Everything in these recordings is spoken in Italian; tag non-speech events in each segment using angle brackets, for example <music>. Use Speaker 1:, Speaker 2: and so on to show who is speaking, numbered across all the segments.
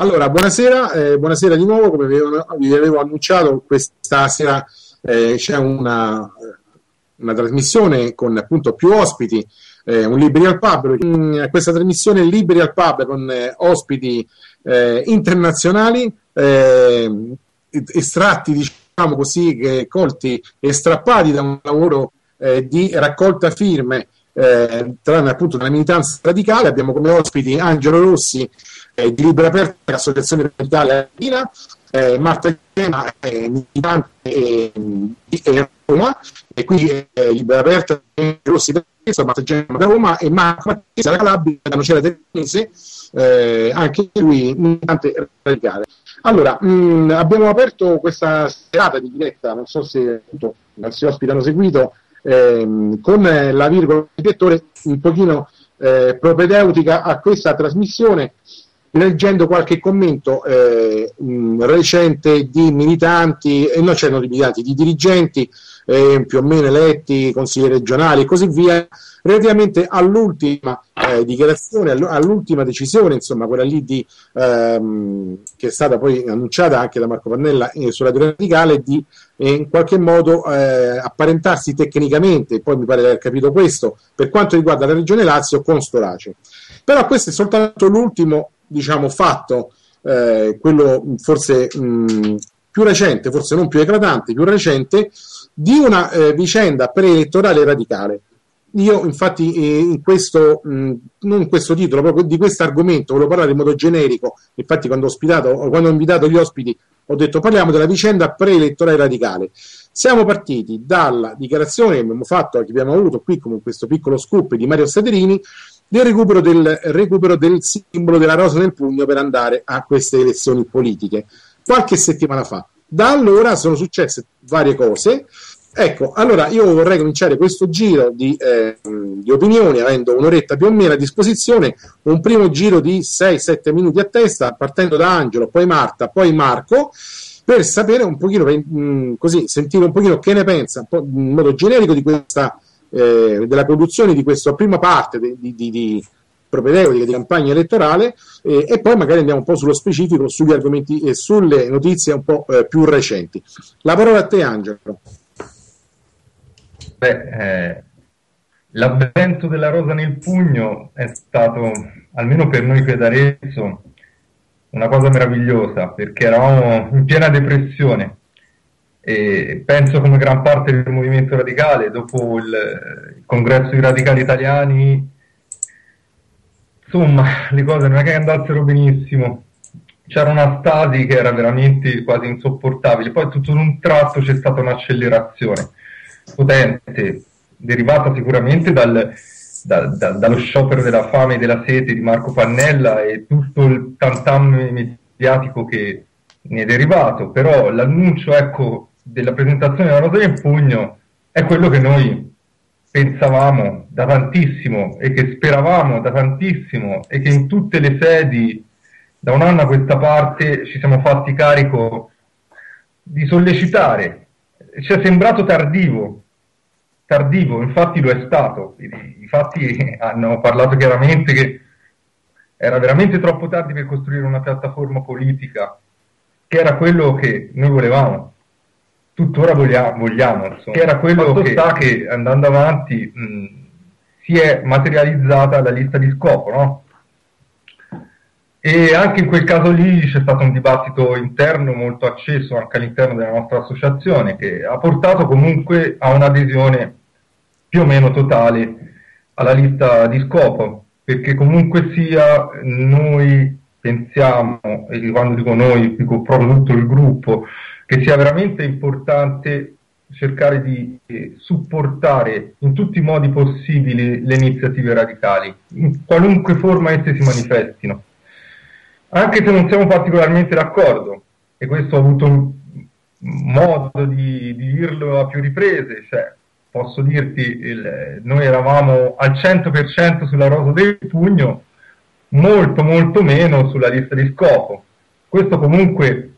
Speaker 1: Allora, buonasera, eh, buonasera di nuovo, come vi avevo, annunciato questa sera eh, c'è una, una, trasmissione con appunto più ospiti, eh, un Libri al Pub, in questa trasmissione Libri al Pub con eh, ospiti eh, internazionali, eh, estratti diciamo così, colti e strappati da un lavoro di raccolta firme eh, tranne appunto della militanza radicale, abbiamo come ospiti Angelo Rossi di Libera Aperta, Associazione Radicale Latina, eh, Marta Gemma, eh, militante di Roma, e qui eh, Libera Aperta, Rossi da Marta Gemma da Roma e Marco Mattese da Calabria, da Nocera Tenese, eh, anche lui militante radicale. Allora, mh, abbiamo aperto questa serata di diretta, non so se appunto, i nostri ospiti hanno seguito, ehm, con la virgola di direttore un pochino eh, propedeutica a questa trasmissione leggendo qualche commento eh, mh, recente di militanti, e non c'erano di militanti, di dirigenti eh, più o meno eletti, consiglieri regionali e così via, relativamente all'ultima eh, dichiarazione, all'ultima decisione, insomma, quella lì di, ehm, che è stata poi annunciata anche da Marco Pannella eh, sulla teoria radicale, di eh, in qualche modo apparentarsi tecnicamente, poi mi pare di aver capito questo, per quanto riguarda la regione Lazio con Storace. Però questo è soltanto l'ultimo diciamo, fatto, eh, quello forse mh, più recente, forse non più eclatante, più recente, di una eh, vicenda preelettorale radicale. Io infatti eh, in questo, mh, non questo titolo, proprio di questo argomento volevo parlare in modo generico, infatti quando ho, ospitato, quando ho invitato gli ospiti ho detto parliamo della vicenda preelettorale radicale. Siamo partiti dalla dichiarazione che abbiamo fatto, che abbiamo avuto qui come questo piccolo scoop di Mario Sederini, del recupero del, recupero del simbolo della rosa nel pugno per andare a queste elezioni politiche, qualche settimana fa. Da allora sono successe varie cose. Ecco, allora io vorrei cominciare questo giro di, eh, di, opinioni, avendo un'oretta più o meno a disposizione, un primo giro di 6-7 minuti a testa, partendo da Angelo, poi Marta, poi Marco, per sapere un pochino, mh, così, sentire un pochino che ne pensa, in modo generico di questa eh, della produzione di questa prima parte di, di, di propedeutica di campagna elettorale eh, e poi magari andiamo un po' sullo specifico sugli argomenti e sulle notizie un po' eh, più recenti. La parola a te Angelo.
Speaker 2: Beh, eh, l'avvento della rosa nel pugno è stato, almeno per noi qui ad Arezzo, una cosa meravigliosa perché eravamo in piena depressione e penso come gran parte del movimento radicale, dopo il, il congresso dei radicali italiani, insomma, le cose non è che andassero benissimo. C'era una stasi che era veramente quasi insopportabile, poi tutto in un tratto c'è stata un'accelerazione potente, derivata sicuramente dal, da, da, dallo sciopero della fame e della sete di Marco Pannella e tutto il tantam mediatico che ne è derivato, però l'annuncio, ecco, della presentazione della nota in pugno è quello che noi pensavamo da tantissimo e che speravamo da tantissimo e che in tutte le sedi da un anno a questa parte ci siamo fatti carico di sollecitare. Ci è sembrato tardivo, tardivo, infatti lo è stato. I fatti <laughs> hanno parlato chiaramente che era veramente troppo tardi per costruire una piattaforma politica, che era quello che noi volevamo tuttora vogliamo, vogliamo insomma. che era quello che, sta che andando avanti mh, si è materializzata la lista di scopo, no? E anche in quel caso lì c'è stato un dibattito interno molto acceso anche all'interno della nostra associazione che ha portato comunque a un'adesione più o meno totale alla lista di scopo, perché comunque sia noi pensiamo, e quando dico noi dico proprio tutto il gruppo, che sia veramente importante cercare di eh, supportare in tutti i modi possibili le iniziative radicali, in qualunque forma esse si manifestino. Anche se non siamo particolarmente d'accordo, e questo ho avuto modo di, di dirlo a più riprese, cioè, posso dirti, il, noi eravamo al 100% sulla rosa del pugno, molto molto meno sulla lista di scopo. Questo comunque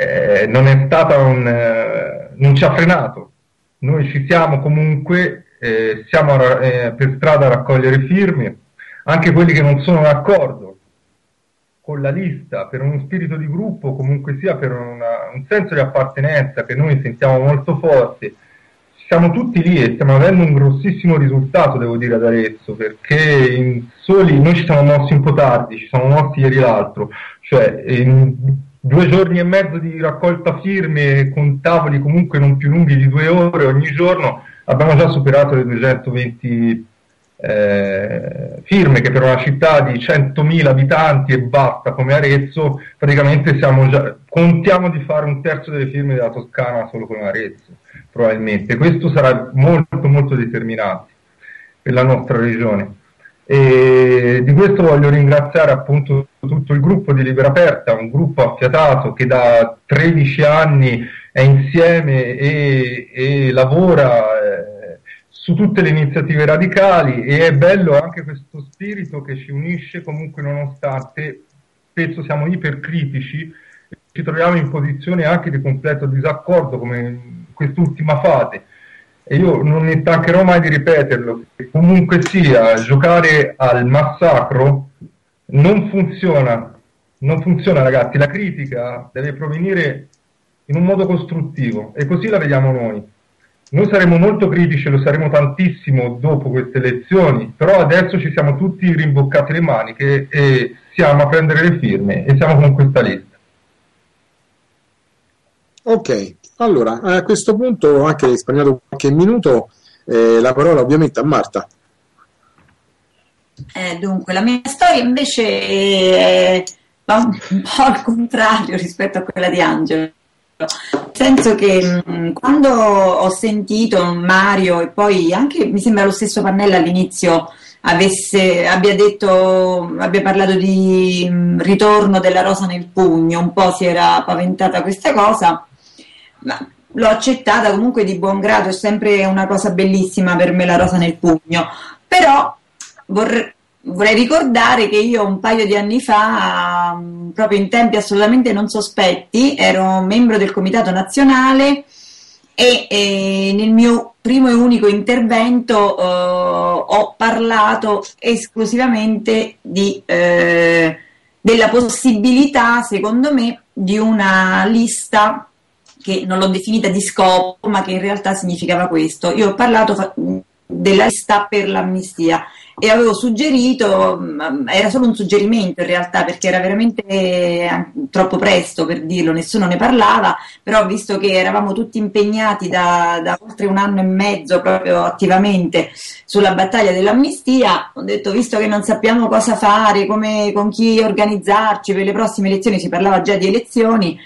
Speaker 2: eh, non è stata un, eh, non ci ha frenato. Noi ci siamo comunque, eh, siamo eh, per strada a raccogliere firme, anche quelli che non sono d'accordo con la lista, per uno spirito di gruppo, comunque sia per una, un senso di appartenenza che noi sentiamo molto forte, siamo tutti lì e stiamo avendo un grossissimo risultato, devo dire, ad Arezzo, perché in soli noi ci siamo mossi un po' tardi, ci siamo mossi ieri l'altro, cioè in due giorni e mezzo di raccolta firme con tavoli comunque non più lunghi di due ore ogni giorno, abbiamo già superato le 220 eh, firme che per una città di 100.000 abitanti e basta come Arezzo, praticamente già, contiamo di fare un terzo delle firme della Toscana solo con Arezzo probabilmente. Questo sarà molto molto determinante per la nostra regione. E di questo voglio ringraziare appunto tutto il gruppo di Libera Aperta, un gruppo affiatato che da 13 anni è insieme e, e lavora eh, su tutte le iniziative radicali e è bello anche questo spirito che ci unisce comunque nonostante spesso siamo ipercritici, ci troviamo in posizione anche di completo disaccordo come quest'ultima fase. E io non mi stancherò mai di ripeterlo, comunque sia, giocare al massacro non funziona, non funziona ragazzi, la critica deve provenire in un modo costruttivo e così la vediamo noi. Noi saremo molto critici, lo saremo tantissimo dopo queste elezioni, però adesso ci siamo tutti rimboccati le maniche e siamo a prendere le firme e siamo con questa lista.
Speaker 1: Ok, allora, a questo punto, anche risparmiato qualche minuto, eh, la parola ovviamente a Marta.
Speaker 3: Eh, dunque, la mia storia invece è un po' al contrario rispetto a quella di Angelo. Nel senso che mh, mm, quando ho sentito Mario e poi anche mi sembra lo stesso Pannella all'inizio avesse, abbia detto, abbia parlato di mh, mm, ritorno della rosa nel pugno, un po' si era paventata questa cosa l'ho accettata comunque di buon grado, è sempre una cosa bellissima per me la rosa nel pugno, però vorrei, vorrei ricordare che io un paio di anni fa, mm, proprio in tempi assolutamente non sospetti, ero membro del Comitato Nazionale e, e nel mio primo e unico intervento eh, ho parlato esclusivamente di, eh, della possibilità, secondo me, di una lista che non l'ho definita di scopo, ma che in realtà significava questo. Io ho parlato fa- della lista per l'amnistia e avevo suggerito, mm, era solo un suggerimento in realtà perché era veramente troppo presto per dirlo, nessuno ne parlava, però visto che eravamo tutti impegnati da, da oltre un anno e mezzo proprio attivamente sulla battaglia dell'amnistia, ho detto visto che non sappiamo cosa fare, come, con chi organizzarci per le prossime elezioni, si parlava già di elezioni,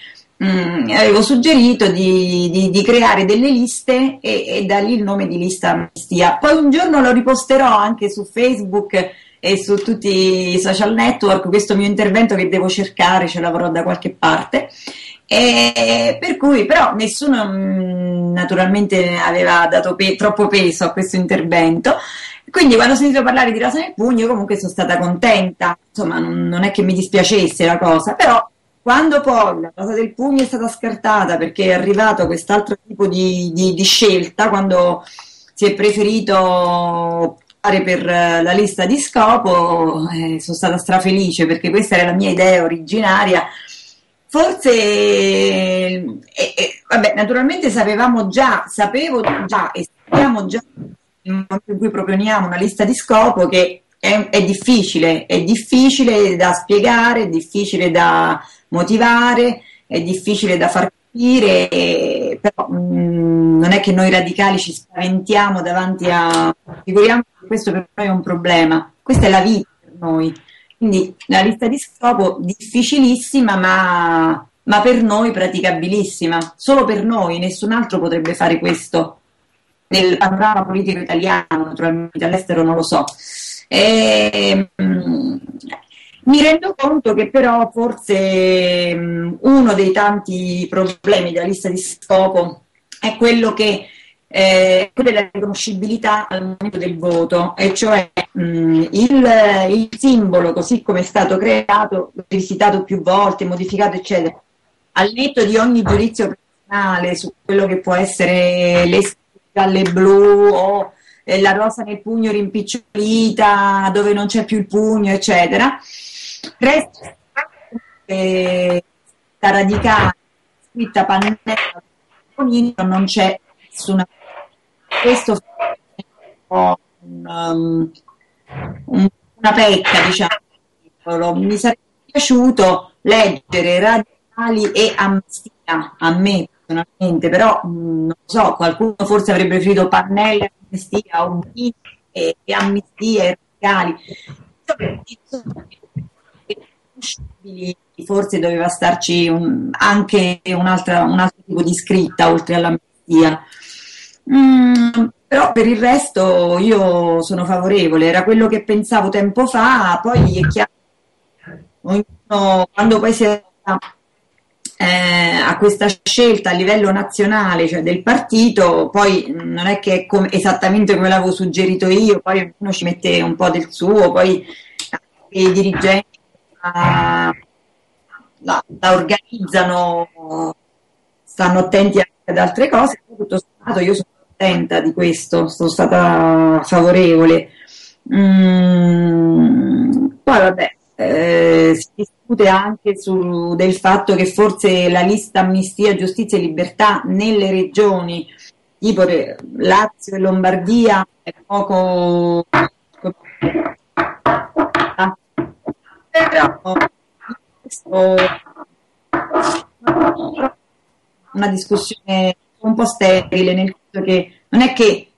Speaker 3: Mm, avevo suggerito di, di, di, creare delle liste e, e dargli il nome di lista amnistia. Poi un giorno lo riposterò anche su Facebook e su tutti i social network questo mio intervento che devo cercare, ce l'avrò da qualche parte. E per cui però nessuno mh, mm, naturalmente aveva dato pe- troppo peso a questo intervento. Quindi quando ho sentito parlare di Rosa nel Pugno comunque sono stata contenta, insomma non è che mi dispiacesse la cosa, però quando poi la cosa del pugno è stata scartata perché è arrivato quest'altro tipo di, di, di scelta, quando si è preferito fare per la lista di scopo, eh, sono stata strafelice perché questa era la mia idea originaria. Forse, eh, eh, vabbè, naturalmente sapevamo già, sapevo già e sappiamo già nel momento in cui proponiamo una lista di scopo che è, è difficile, è difficile da spiegare, è difficile da motivare, è difficile da far capire, però mh, mm, non è che noi radicali ci spaventiamo davanti a... Figuriamo che questo per noi è un problema, questa è la vita per noi. Quindi la lista di scopo difficilissima, ma, ma per noi praticabilissima. Solo per noi, nessun altro potrebbe fare questo nel panorama politico italiano, naturalmente all'estero non lo so. E, mm, mi rendo conto che però forse mh, uno dei tanti problemi della lista di scopo è quello che eh, quello della riconoscibilità al momento del voto, e cioè mh, il, il, simbolo così come è stato creato, visitato più volte, modificato, eccetera, al netto di ogni giudizio personale su quello che può essere le scalle blu o eh, la rosa nel pugno rimpicciolita dove non c'è più il pugno, eccetera, resta eh, radicale, scritta pannella, non c'è nessuna. Questo è un, um, un, una pecca, diciamo. Mi sarebbe piaciuto leggere radicali e amnistia a me personalmente, però mh, mm, non so, qualcuno forse avrebbe preferito pannella amnistia o e, e amnistia e radicali forse doveva starci un, anche un altro, tipo di scritta oltre all'amnistia. Mm, però per il resto io sono favorevole, era quello che pensavo tempo fa, poi è chiaro, ognuno, quando poi si è eh, a questa scelta a livello nazionale, cioè del partito, poi non è che è com- esattamente come l'avevo suggerito io, poi uno ci mette un po' del suo, poi i dirigenti la, la, organizzano, stanno attenti anche ad altre cose, tutto sommato io sono contenta di questo, sono stata favorevole. Mm, poi vabbè, eh, si discute anche su, del fatto che forse la lista amnistia, giustizia e libertà nelle regioni tipo Lazio e Lombardia è poco però una discussione un po' sterile nel senso che non è che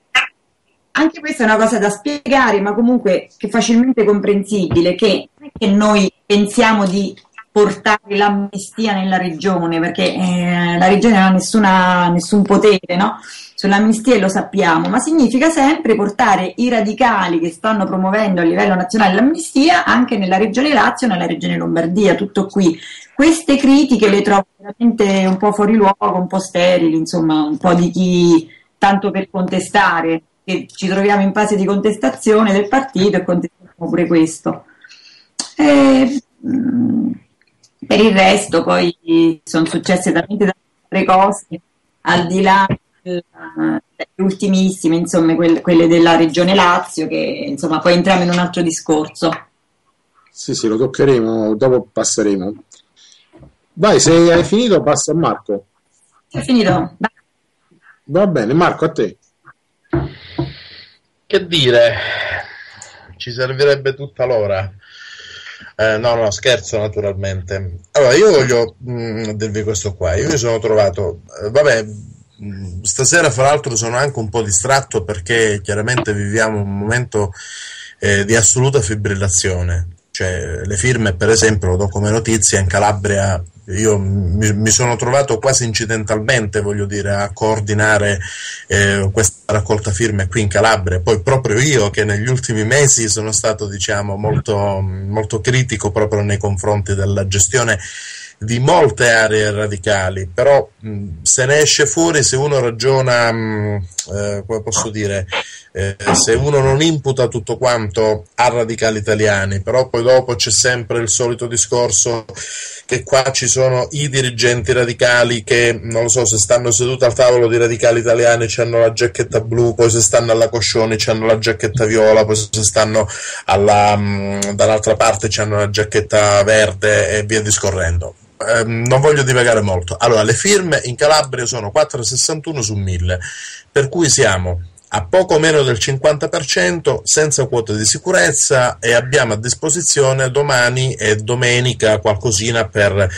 Speaker 3: anche questa è una cosa da spiegare, ma comunque che è facilmente comprensibile, che non è che noi pensiamo di portare l'amnistia nella regione, perché eh, la regione non ha nessuna, nessun potere no? sull'amnistia lo sappiamo, ma significa sempre portare i radicali che stanno promuovendo a livello nazionale l'amnistia anche nella regione Lazio nella regione Lombardia, tutto qui. Queste critiche le trovo veramente un po' fuori luogo, un po' sterili, insomma, un po' di chi tanto per contestare che ci troviamo in fase di contestazione del partito e contestiamo pure questo. E, mm, per il resto poi sono successe talmente tante cose, al di là delle ultimissime, insomma, quelle, quelle della regione Lazio, che insomma poi entriamo in un altro discorso.
Speaker 1: Sì, sì, lo toccheremo, dopo passeremo. Vai, se hai finito, passa a Marco.
Speaker 3: Hai finito?
Speaker 1: Va bene, Marco, a te.
Speaker 4: Che dire, ci servirebbe tutta l'ora. Eh, no, no, scherzo naturalmente. Allora, io voglio mh, mm, dirvi questo qua. Io mi sono trovato, eh, vabbè, mh, mm, stasera fra l'altro sono anche un po' distratto perché chiaramente viviamo un momento eh, di assoluta fibrillazione. Cioè, le firme, per esempio, lo do come notizia, in Calabria io mi, mi, sono trovato quasi incidentalmente, voglio dire, a coordinare eh, questa raccolta firme qui in Calabria. Poi proprio io che negli ultimi mesi sono stato, diciamo, molto, molto critico proprio nei confronti della gestione di molte aree radicali, però mh, se ne esce fuori se uno ragiona, mh, eh, come posso dire, eh, se uno non imputa tutto quanto a radicali italiani, però poi dopo c'è sempre il solito discorso che qua ci sono i dirigenti radicali che, non lo so, se stanno seduti al tavolo di radicali italiani hanno la giacchetta blu, poi se stanno alla Coscioni hanno la giacchetta viola, poi se stanno alla, mh, dall'altra parte hanno la giacchetta verde e via discorrendo. Eh, non voglio divagare molto. Allora, le firme in Calabria sono 461 su 1000, per cui siamo a poco meno del 50% senza quote di sicurezza e abbiamo a disposizione domani e domenica qualcosina per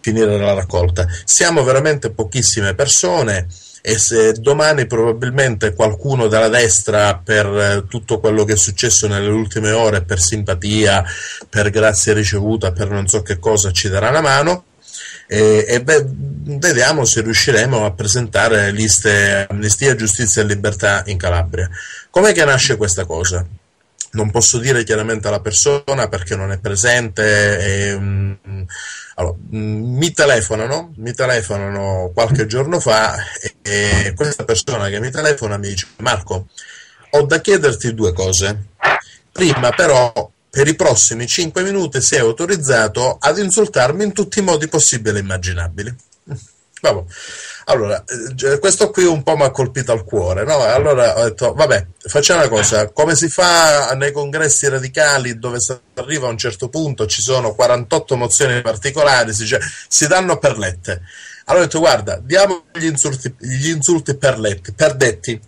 Speaker 4: finire la raccolta. Siamo veramente pochissime persone e se domani probabilmente qualcuno dalla destra per eh, tutto quello che è successo nelle ultime ore, per simpatia, per grazia ricevuta, per non so che cosa ci darà una mano, e, e beh, vediamo se riusciremo a presentare liste amnistia, giustizia e libertà in Calabria. Com'è che nasce questa cosa? Non posso dire chiaramente alla persona perché non è presente. E, um, allora, mi telefonano, mi telefonano qualche giorno fa e, e questa persona che mi telefona mi dice Marco, ho da chiederti due cose. Prima però per i prossimi 5 minuti sei autorizzato ad insultarmi in tutti i modi possibili e immaginabili. Vabbè. Allora, eh, questo qui un po' mi ha colpito al cuore, no? Allora ho detto, vabbè, facciamo una cosa, come si fa nei congressi radicali dove si arriva a un certo punto, ci sono 48 mozioni particolari, si, dice, si danno per lette. Allora ho detto, guarda, diamo gli insulti, gli insulti per letti, per detti,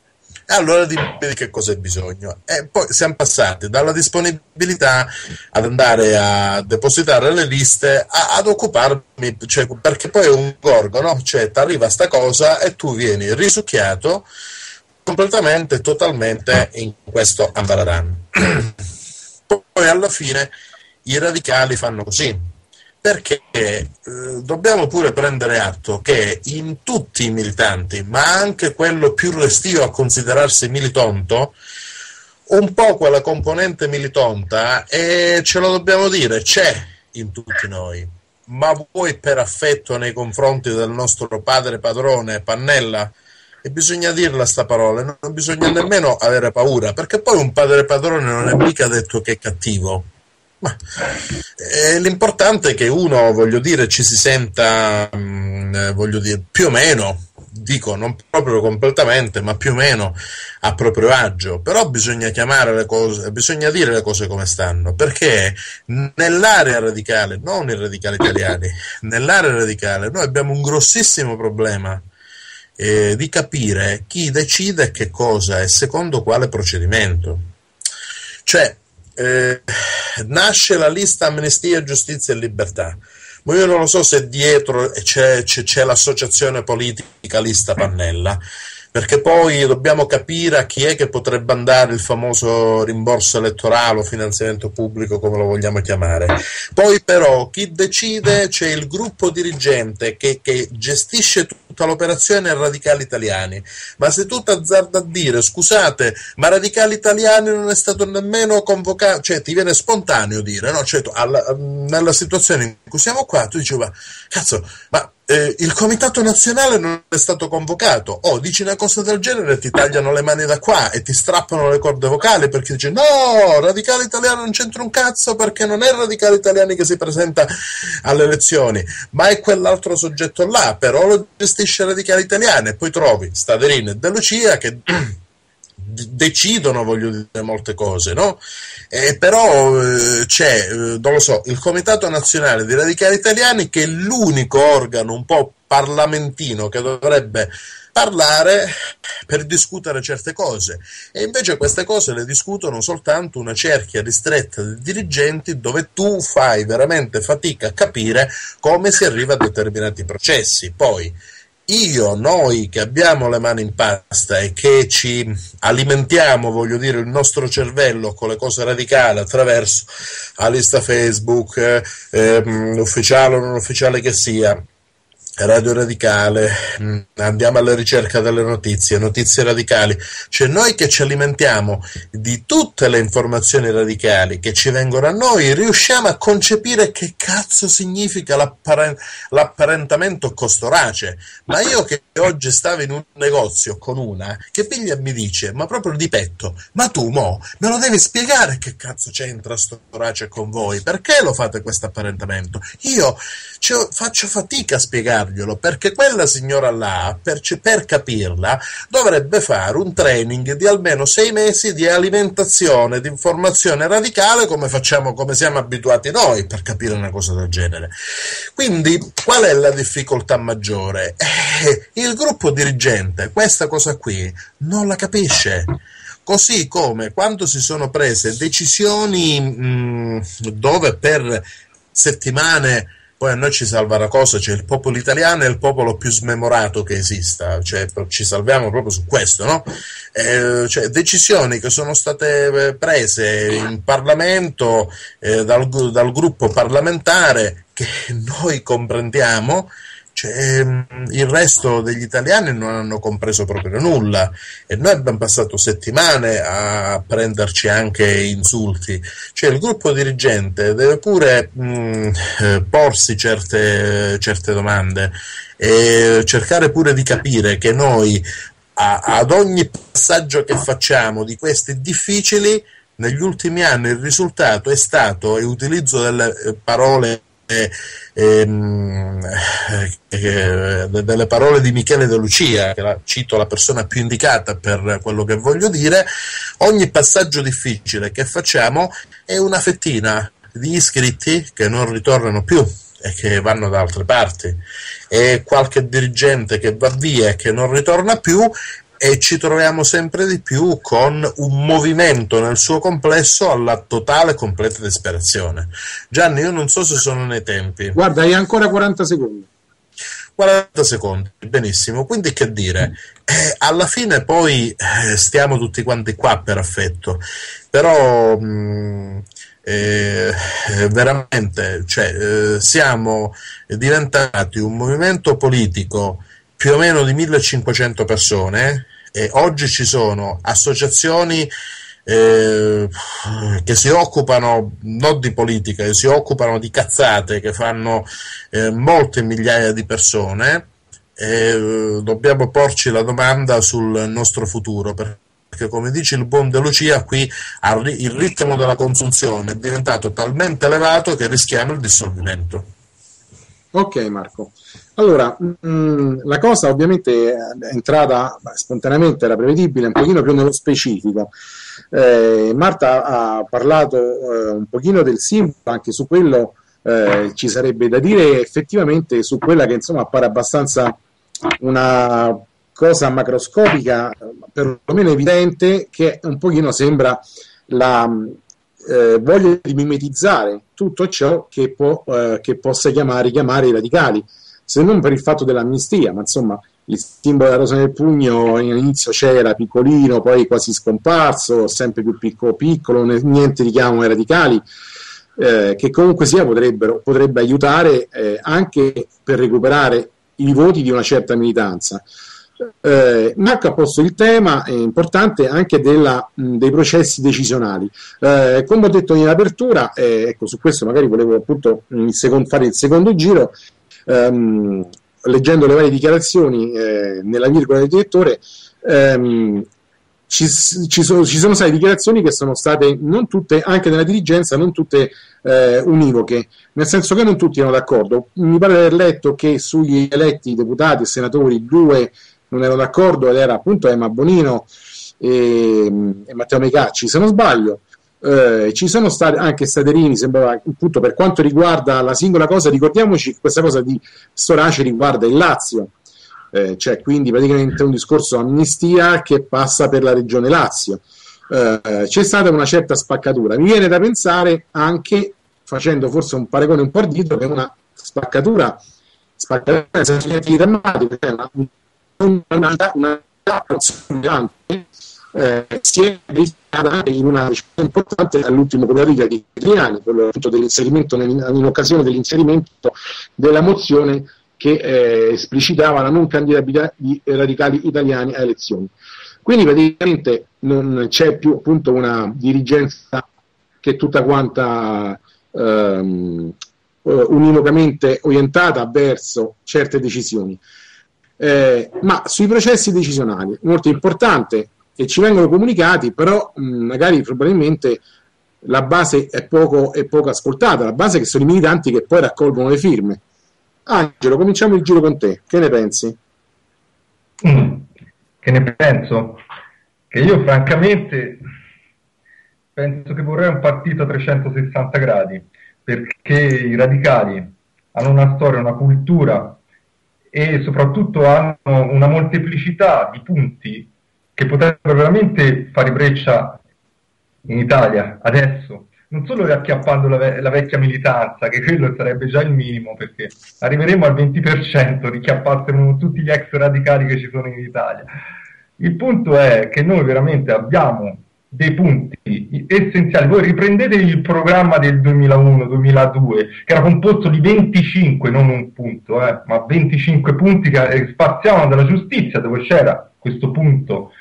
Speaker 4: allora dimmi di che cosa hai bisogno. E poi siamo passati dalla disponibilità ad andare a depositare le liste a, ad occuparmi, cioè, perché poi è un gorgo, no? Cioè, ti arriva sta cosa e tu vieni risucchiato completamente, totalmente in questo ambaradan. <clears throat> poi alla fine i radicali fanno così perché eh, dobbiamo pure prendere atto che in tutti i militanti, ma anche quello più restio a considerarsi militonto, un po' quella componente militonta, e ce lo dobbiamo dire, c'è in tutti noi. Ma vuoi per affetto nei confronti del nostro padre padrone Pannella? E bisogna dirla sta parola, non bisogna nemmeno avere paura, perché poi un padre padrone non è mica detto che è cattivo eh, l'importante è che uno, voglio dire, ci si senta, mh, mm, eh, voglio dire, più o meno, dico non proprio completamente, ma più o meno a proprio agio. Però bisogna chiamare le cose, bisogna dire le cose come stanno, perché nell'area radicale, non i radicali italiani, <laughs> nell'area radicale noi abbiamo un grossissimo problema. Eh, di capire chi decide che cosa e secondo quale procedimento. Cioè, eh, nasce la lista Amnistia, Giustizia e Libertà. Ma io non lo so se dietro c'è, c'è, c'è l'associazione politica Lista Pannella perché poi dobbiamo capire a chi è che potrebbe andare il famoso rimborso elettorale o finanziamento pubblico, come lo vogliamo chiamare. Poi però chi decide c'è il gruppo dirigente che, che gestisce tutta l'operazione Radicali Italiani. Ma se tu t'azzarda a dire, scusate, ma Radicali Italiani non è stato nemmeno convocato, cioè ti viene spontaneo dire, no? Cioè, alla, nella situazione in cui siamo qua, tu dici, ma cazzo, ma eh, il comitato nazionale non è stato convocato. Oh, dici una cosa del genere, ti tagliano le mani da qua e ti strappano le corde vocali perché dici no, radicale italiano non c'entra un cazzo perché non è il radicale italiano che si presenta alle elezioni, ma è quell'altro soggetto là, però lo gestisce radicale italiano e poi trovi Staderini e De Lucia che decidono, voglio dire, molte cose, no? Eh, però eh, c'è, eh, non lo so, il Comitato Nazionale dei Radicali Italiani che è l'unico organo un po' parlamentino che dovrebbe parlare per discutere certe cose e invece queste cose le discutono soltanto una cerchia ristretta di dirigenti dove tu fai veramente fatica a capire come si arriva a determinati processi. Poi io, noi che abbiamo le mani in pasta e che ci alimentiamo, voglio dire, il nostro cervello con le cose radicali attraverso la lista Facebook, eh, ufficiale o non ufficiale che sia, Radio Radicale, mm, andiamo alla ricerca delle notizie, notizie radicali, cioè noi che ci alimentiamo di tutte le informazioni radicali che ci vengono a noi, riusciamo a concepire che cazzo significa l'apparen- l'apparentamento costorace. Ma io che oggi stavo in un negozio con una che piglia mi dice, ma proprio di petto, ma tu mo me lo devi spiegare che cazzo c'entra sto race con voi, perché lo fate questo apparentamento? Io faccio fatica a spiegare spiegarglielo, perché quella signora là, per, per capirla, dovrebbe fare un training di almeno sei mesi di alimentazione, di informazione radicale, come facciamo, come siamo abituati noi per capire una cosa del genere. Quindi, qual è la difficoltà maggiore? Eh, il gruppo dirigente questa cosa qui non la capisce. Così come quando si sono prese decisioni mh, dove per settimane poi a noi ci salva una cosa, cioè il popolo italiano è il popolo più smemorato che esista, cioè ci salviamo proprio su questo, no? Eh, cioè, decisioni che sono state eh, prese in Parlamento eh, dal, dal gruppo parlamentare che <laughs> noi comprendiamo cioè, mm, il resto degli italiani non hanno compreso proprio nulla e noi abbiamo passato settimane a prenderci anche insulti. Cioè, il gruppo dirigente deve pure mh, mm, eh, porsi certe, certe domande e cercare pure di capire che noi a, ad ogni passaggio che facciamo di questi difficili negli ultimi anni il risultato è stato, e utilizzo delle eh, parole ehm, eh, delle parole di Michele De Lucia, che la, cito la persona più indicata per quello che voglio dire, ogni passaggio difficile che facciamo è una fettina di iscritti che non ritornano più e che vanno da altre parti. E qualche dirigente che va via e che non ritorna più e ci troviamo sempre di più con un movimento nel suo complesso alla totale e completa disperazione. Gianni, io non so se sono nei tempi.
Speaker 1: Guarda, hai ancora 40 secondi.
Speaker 4: 40 secondi, benissimo. Quindi che dire, eh, alla fine poi eh, stiamo tutti quanti qua per affetto, però mh, mm, eh, veramente cioè, eh, siamo diventati un movimento politico più o meno di 1500 persone e oggi ci sono associazioni eh, che si occupano non di politica, si occupano di cazzate che fanno eh, molte migliaia di persone. E eh, dobbiamo porci la domanda sul nostro futuro perché come dice il buon De Lucia qui il ritmo della consunzione è diventato talmente elevato che rischiamo il dissolvimento
Speaker 1: ok Marco allora, mh, mm, la cosa ovviamente è entrata spontaneamente, era prevedibile, un pochino più nello specifico. Eh, Marta ha parlato eh, un pochino del simbolo, anche su quello eh, ci sarebbe da dire effettivamente su quella che insomma appare abbastanza una cosa macroscopica, perlomeno evidente, che un pochino sembra la eh, voglia di mimetizzare tutto ciò che, può, eh, che possa chiamare, richiamare i radicali se non per il fatto dell'amnistia, ma insomma il simbolo della rosa nel pugno all'inizio c'era piccolino, poi quasi scomparso, sempre più piccolo, piccolo niente richiamo ai radicali, eh, che comunque sia potrebbe aiutare eh, anche per recuperare i voti di una certa militanza. Eh, Marco ha posto il tema è importante anche della, mh, dei processi decisionali. Eh, come ho detto in apertura, eh, ecco, su questo magari volevo appunto il secondo, fare il secondo giro ehm, leggendo le varie dichiarazioni eh, nella virgola del direttore, ehm, ci, ci, sono, ci, sono, state dichiarazioni che sono state non tutte, anche nella dirigenza, non tutte eh, univoche, nel senso che non tutti erano d'accordo. Mi pare di aver letto che sugli eletti deputati e senatori due non erano d'accordo ed era appunto Emma Bonino e, e Matteo Mecacci, se non sbaglio. Eh, ci sono stati anche Staterini, sembrava appunto per quanto riguarda la singola cosa, ricordiamoci che questa cosa di Storace riguarda il Lazio, eh, cioè quindi praticamente un discorso amnistia che passa per la regione Lazio. Eh, c'è stata una certa spaccatura. Mi viene da pensare anche, facendo forse un paragone un po' ardito, che una spaccatura, spaccatura nel senso drammatico, cioè una, una, una, una, una eh, si è verificata in una decisione importante all'ultimo colorica di Triani, quello appunto dell'inserimento in occasione dell'inserimento della mozione che eh, esplicitava la non candidabilità di radicali italiani a elezioni. Quindi praticamente non c'è più appunto una dirigenza che è tutta quanta ehm, univocamente orientata verso certe decisioni. Eh, ma sui processi decisionali, molto importante, e ci vengono comunicati, però mh, magari probabilmente la base è poco, è poco ascoltata, la base che sono i militanti che poi raccolgono le firme. Angelo, cominciamo il giro con te, che ne pensi?
Speaker 2: Mm, che ne penso? Che io francamente penso che vorrei un partito a 360 gradi, perché i radicali hanno una storia, una cultura e soprattutto hanno una molteplicità di punti che potrebbero veramente fare breccia in Italia adesso, non solo riacchiappando la, ve- la, vecchia militanza, che quello sarebbe già il minimo, perché arriveremo al 20%, richiappassero tutti gli ex radicali che ci sono in Italia. Il punto è che noi veramente abbiamo dei punti essenziali. Voi riprendete il programma del 2001-2002, che era composto di 25, non un punto, eh, ma 25 punti che spaziavano dalla giustizia, dove c'era questo punto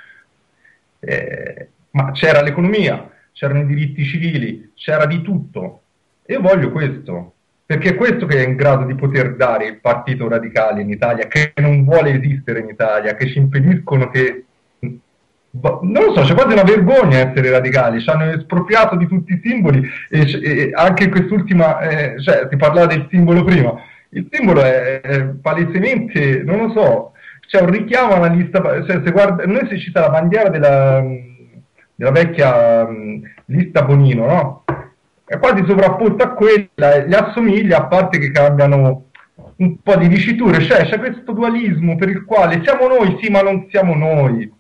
Speaker 2: eh, ma c'era l'economia, c'erano i diritti civili, c'era di tutto. Io voglio questo, perché è questo che è in grado di poter dare il partito radicale in Italia, che non vuole esistere in Italia, che ci impediscono che non lo so, c'è quasi una vergogna essere radicali, ci hanno espropriato di tutti i simboli e, e anche quest'ultima, eh, cioè si parlava del simbolo prima, il simbolo è, è palesemente, non lo so, c'è un richiamo alla lista, cioè se guarda, noi si cita la bandiera della, della vecchia um, lista Bonino, no? È quasi sovrapposta a quella, gli assomiglia a parte che cambiano un po' di diciture, cioè c'è questo dualismo per il quale siamo noi, sì, ma non siamo noi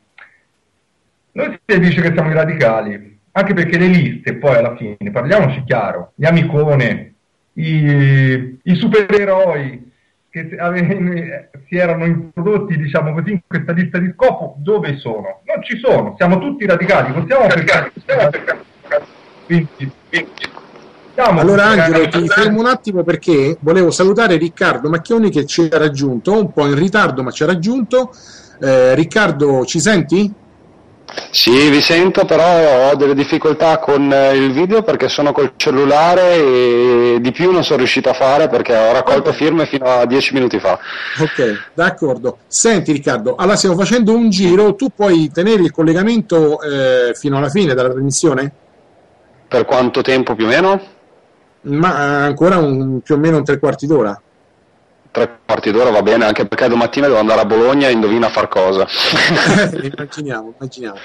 Speaker 2: noi si dice che siamo i radicali, anche perché le liste, poi alla fine, parliamoci chiaro, gli amicone, i, i supereroi che si erano introdotti, diciamo così, in questa lista di scopo, dove sono? Non ci sono, siamo tutti radicali, possiamo perché... <laughs>
Speaker 1: Quindi, quindi allora Angelo ti fermo un attimo perché volevo salutare Riccardo Macchioni che ci ha raggiunto, un po' in ritardo ma ci ha raggiunto. Eh, Riccardo ci senti?
Speaker 5: Sì, vi sento, però ho delle difficoltà con eh, il video perché sono col cellulare e di più non sono riuscito a fare perché ho raccolto firme fino a dieci minuti fa.
Speaker 1: Ok, d'accordo. Senti Riccardo, allora stiamo facendo un giro, tu puoi tenere il collegamento eh, fino alla fine della trasmissione?
Speaker 5: Per quanto tempo più o meno?
Speaker 1: Ma eh, ancora un, più o meno un tre quarti d'ora
Speaker 5: tre quarti d'ora va bene, anche perché domattina devo andare a Bologna e indovina a far cosa. <laughs>
Speaker 1: immaginiamo, immaginiamo.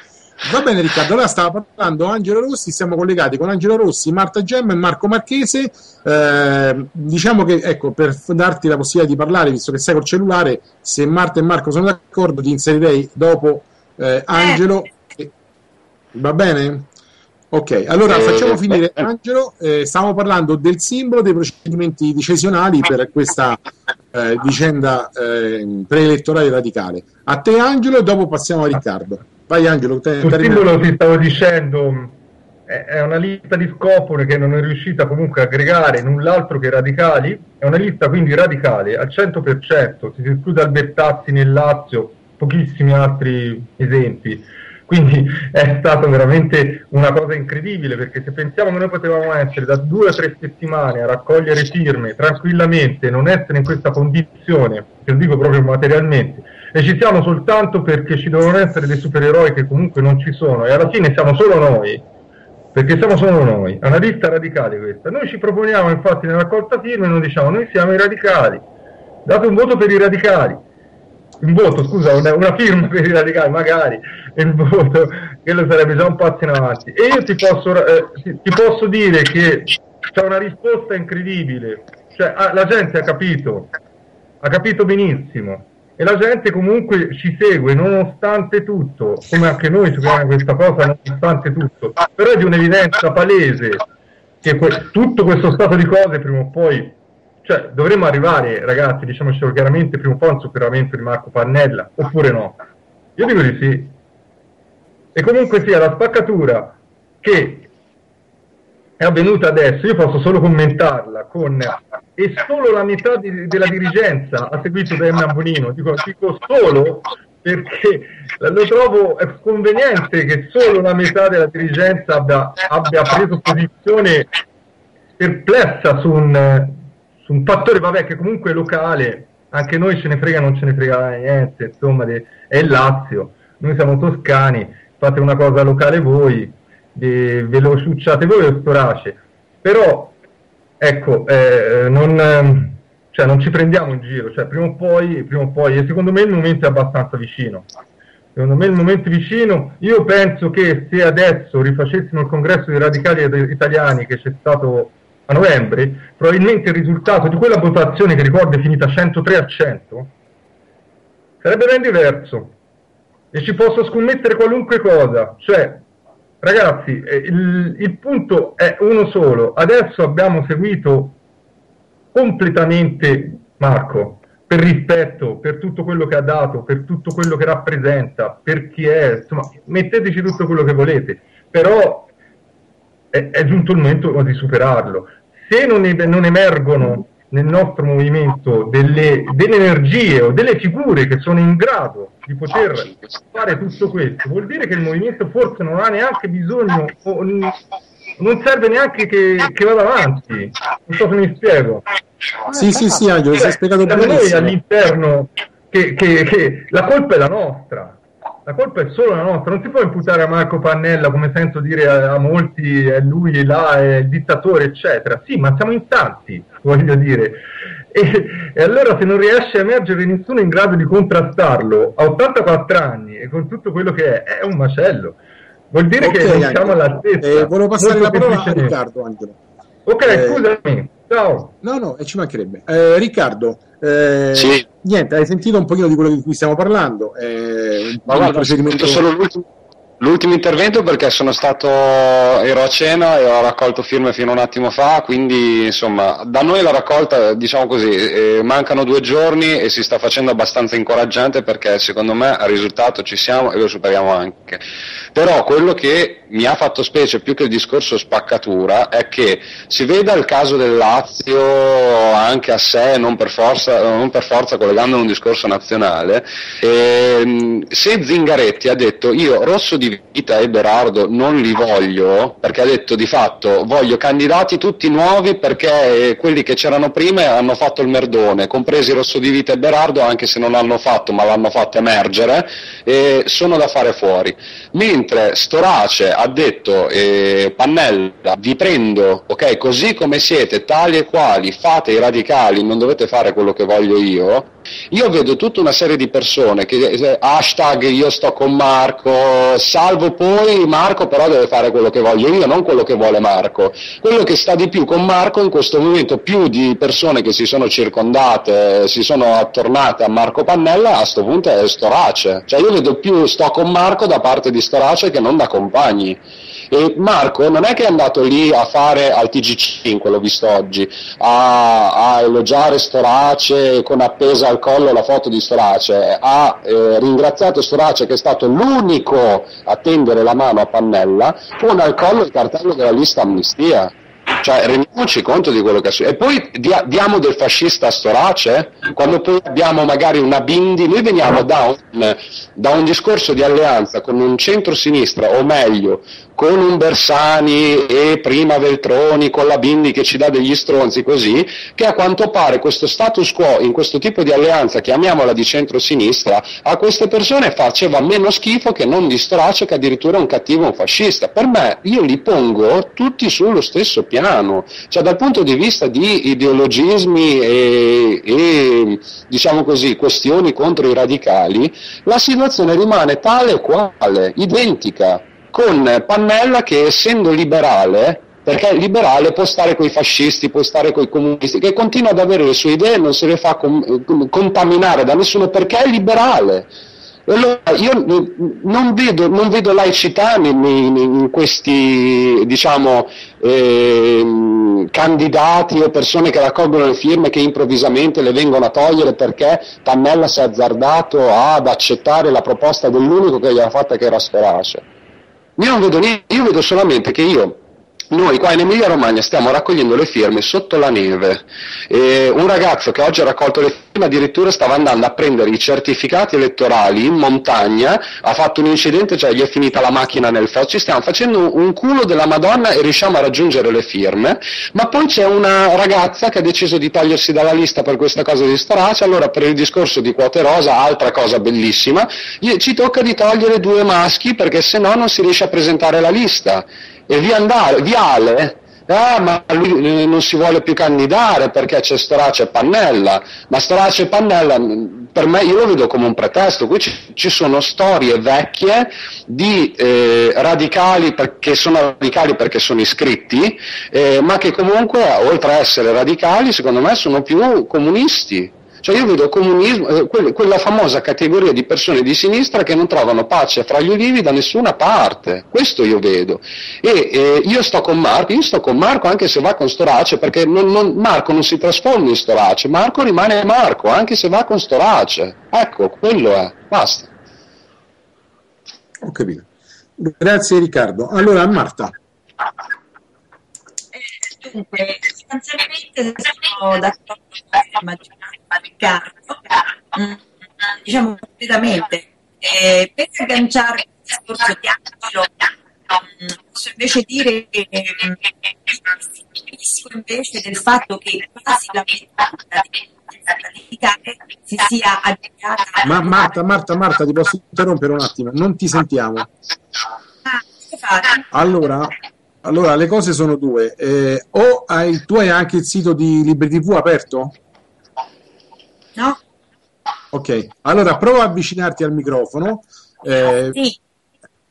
Speaker 1: Va bene Riccardo, allora stava parlando Angelo Rossi, siamo collegati con Angelo Rossi, Marta Gemma e Marco Marchese. Eh, diciamo che, ecco, per darti la possibilità di parlare, visto che sei col cellulare, se Marta e Marco sono d'accordo, ti inserirei dopo eh, Angelo. Eh. Va bene? Ok, allora eh, facciamo eh, finire eh. Angelo, eh, stiamo parlando del simbolo dei procedimenti decisionali per questa eh, vicenda eh, preelettorale radicale. A te Angelo e dopo passiamo a Riccardo. Vai Angelo.
Speaker 2: Te, Il simbolo ti stavo dicendo è una lista di scopole che non è riuscita comunque a aggregare null'altro che radicali, è una lista quindi radicale al 100%, si esclude Albertazzi nel Lazio, pochissimi altri esempi quindi è stato veramente una cosa incredibile perché se pensiamo che noi potevamo essere da due o tre settimane a raccogliere firme tranquillamente, non essere in questa condizione, che lo dico proprio materialmente, e ci siamo soltanto perché ci devono essere dei supereroi che comunque non ci sono e alla fine siamo solo noi, perché siamo solo noi, è una lista radicale questa. Noi ci proponiamo infatti nella raccolta firme e noi diciamo noi siamo i radicali, date un voto per i radicali un voto, scusa, una, una, firma per i radicali, magari il voto, quello sarebbe già un passo in avanti. E io ti posso, eh, ti, ti posso dire che c'è una risposta incredibile, cioè ah, la gente ha capito, ha capito benissimo. E la gente comunque ci segue nonostante tutto, come anche noi seguiamo questa cosa nonostante tutto, però è di un'evidenza palese che que- tutto questo stato di cose prima o poi cioè, dovremmo arrivare, ragazzi, diciamocelo chiaramente, prima o poi a un superamento di Marco Pannella, oppure no? Io dico di sì. E comunque sia la spaccatura che è avvenuta adesso, io posso solo commentarla con e solo la metà di, della dirigenza ha seguito Emma Bonino, dico, dico solo perché lo trovo sconveniente che solo la metà della dirigenza abbia, abbia preso posizione perplessa su un, su un fattore vabbè, che comunque è locale, anche noi ce ne frega, non ce ne frega niente, insomma, de, è il Lazio, noi siamo toscani, fate una cosa locale voi, de, ve lo ciucciate voi o storace, però ecco, eh, non, cioè, non, ci prendiamo in giro, cioè, prima, o poi, prima o poi, e secondo me il momento è abbastanza vicino. Secondo me il momento è vicino, io penso che se adesso rifacessimo il congresso dei radicali italiani che c'è stato a novembre, probabilmente il risultato di quella votazione che ricordo è finita 103 a 100 sarebbe ben diverso. E ci posso scommettere qualunque cosa. Cioè, ragazzi, eh, il, il punto è uno solo. Adesso abbiamo seguito completamente Marco, per rispetto, per tutto quello che ha dato, per tutto quello che rappresenta, per chi è, insomma, metteteci tutto quello che volete, però è, è giunto il momento di superarlo se non, non emergono nel nostro movimento delle, delle, energie o delle figure che sono in grado di poter fare tutto questo, vuol dire che il movimento forse non ha neanche bisogno, non serve neanche che, che vada avanti. Non so se mi spiego.
Speaker 1: Sì, sì, sì, Angelo, si è spiegato
Speaker 2: bene. Noi all'interno, che, che, che la colpa è la nostra, la colpa è solo la nostra, non si può imputare a Marco Pannella, come sento dire a, a molti, è lui là, è il dittatore, eccetera. Sì, ma siamo in tanti, voglio dire. E, e, allora se non riesce a emergere nessuno in grado di contrastarlo a 84 anni e con tutto quello che è, è un macello. Vuol dire okay, che non siamo all'altezza.
Speaker 1: Eh, volevo passare la parola a Riccardo, Angelo.
Speaker 2: Ok, eh, scusami. Ciao.
Speaker 1: No, no, ci mancherebbe. Eh, Riccardo, eh,
Speaker 5: sì.
Speaker 1: Niente, hai sentito un pochino di quello di cui stiamo parlando? Eh,
Speaker 5: Ma guarda, procedimento... solo l'ultimo, l'ultimo, intervento perché sono stato, ero a cena e ho raccolto firme fino a un attimo fa, quindi insomma, da noi la raccolta, diciamo così, eh, mancano due giorni e si sta facendo abbastanza incoraggiante perché secondo me al risultato ci siamo e lo superiamo anche. Però quello che mi ha fatto specie più che il discorso spaccatura è che si veda il caso del Lazio anche a sé, non per forza, non per forza collegando un discorso nazionale, ehm, se Zingaretti ha detto io Rosso di Vita e Berardo non li voglio, perché ha detto di fatto voglio candidati tutti nuovi perché quelli che c'erano prima hanno fatto il merdone, compresi Rosso di Vita e Berardo anche se non l'hanno fatto ma l'hanno fatto emergere, e sono da fare fuori. Mentre Storace ha detto eh, Pannella vi prendo, ok, così come siete, tali e quali, fate i radicali, non dovete fare quello che voglio io, io vedo tutta una serie di persone che eh, hashtag io sto con Marco, salvo poi Marco però deve fare quello che voglio io, non quello che vuole Marco. Quello che sta di più con Marco in questo momento, più di persone che si sono circondate, si sono attornate a Marco Pannella, a questo punto è Storace. Cioè io vedo più sto con Marco da parte di Storace che non da compagni. E Marco non è che è andato lì a fare al TG5, l'ho visto oggi, a, a elogiare Storace con appesa al collo la foto di Storace, ha eh, ringraziato Storace che è stato l'unico a tendere la mano a Pannella con al collo il cartello della lista amnistia. Cioè, rendiamoci conto di quello che è E poi dia, diamo del fascista a Storace, quando poi abbiamo magari una Bindi, noi veniamo da un, da un discorso di alleanza con un centro-sinistra, o meglio, con un Bersani e prima Veltroni, con la Bindi che ci dà degli stronzi così, che a quanto pare questo status quo in questo tipo di alleanza, chiamiamola di centro-sinistra, a queste persone faceva meno schifo che non di Storace che addirittura un cattivo un fascista. Per me io li pongo tutti sullo stesso piano, cioè dal punto di vista di ideologismi e, e diciamo così, questioni contro i radicali, la situazione rimane tale e quale, identica con Pannella che essendo liberale, perché liberale può stare con i fascisti, può stare con i comunisti, che continua ad avere le sue idee, non se le fa com- contaminare da nessuno perché è liberale. Allora, io non vedo, non vedo laicità in, in, in questi diciamo, eh, candidati o persone che raccolgono le firme che improvvisamente le vengono a togliere perché Pannella si è azzardato ad accettare la proposta dell'unico che gli ha fatta che era Sferace. Io non vedo niente, io vedo solamente che io noi qua in Emilia Romagna stiamo raccogliendo le firme sotto la neve. E un ragazzo che oggi ha raccolto le firme addirittura stava andando a prendere i certificati elettorali in montagna, ha fatto un incidente, cioè gli è finita la macchina nel foro. Ci stiamo facendo un culo della Madonna e riusciamo a raggiungere le firme, ma poi c'è una ragazza che ha deciso di togliersi dalla lista per questa cosa di Strace, allora per il discorso di quote rosa, altra cosa bellissima, ci tocca di togliere due maschi perché se no non si riesce a presentare la lista e via Viale, ah ma lui eh, non si vuole più candidare perché c'è Storace e Pannella, ma Storace e Pannella mm, per me io lo vedo come un pretesto, qui ci, ci sono storie vecchie di eh, radicali perché sono radicali perché sono iscritti, eh, ma che comunque oltre a essere radicali secondo me sono più comunisti. Cioè io vedo comunismo, eh, quella famosa categoria di persone di sinistra che non trovano pace fra gli ulivi da nessuna parte, questo io vedo. E eh, io sto con Marco, io sto con Marco anche se va con Storace, perché non, non, Marco non si trasforma in Storace, Marco rimane Marco anche se va con Storace. Ecco, quello è, basta.
Speaker 1: Ho capito. Grazie Riccardo. Allora Marta.
Speaker 3: Dunque, sostanzialmente sono d'accordo con Riccardo, mm, diciamo completamente. Eh, per agganciare il discorso di Angelo, mm, posso invece dire che capisco invece del fatto che quasi la metà si sia aggregata
Speaker 1: Ma Marta, Marta, Marta, ti posso interrompere un attimo? Non ti sentiamo.
Speaker 3: Ah?
Speaker 1: Allora, allora le cose sono due. Eh, o hai, tu hai anche il sito di Libri TV aperto?
Speaker 3: No?
Speaker 1: Ok, allora prova a avvicinarti al microfono. Eh,
Speaker 3: Sì,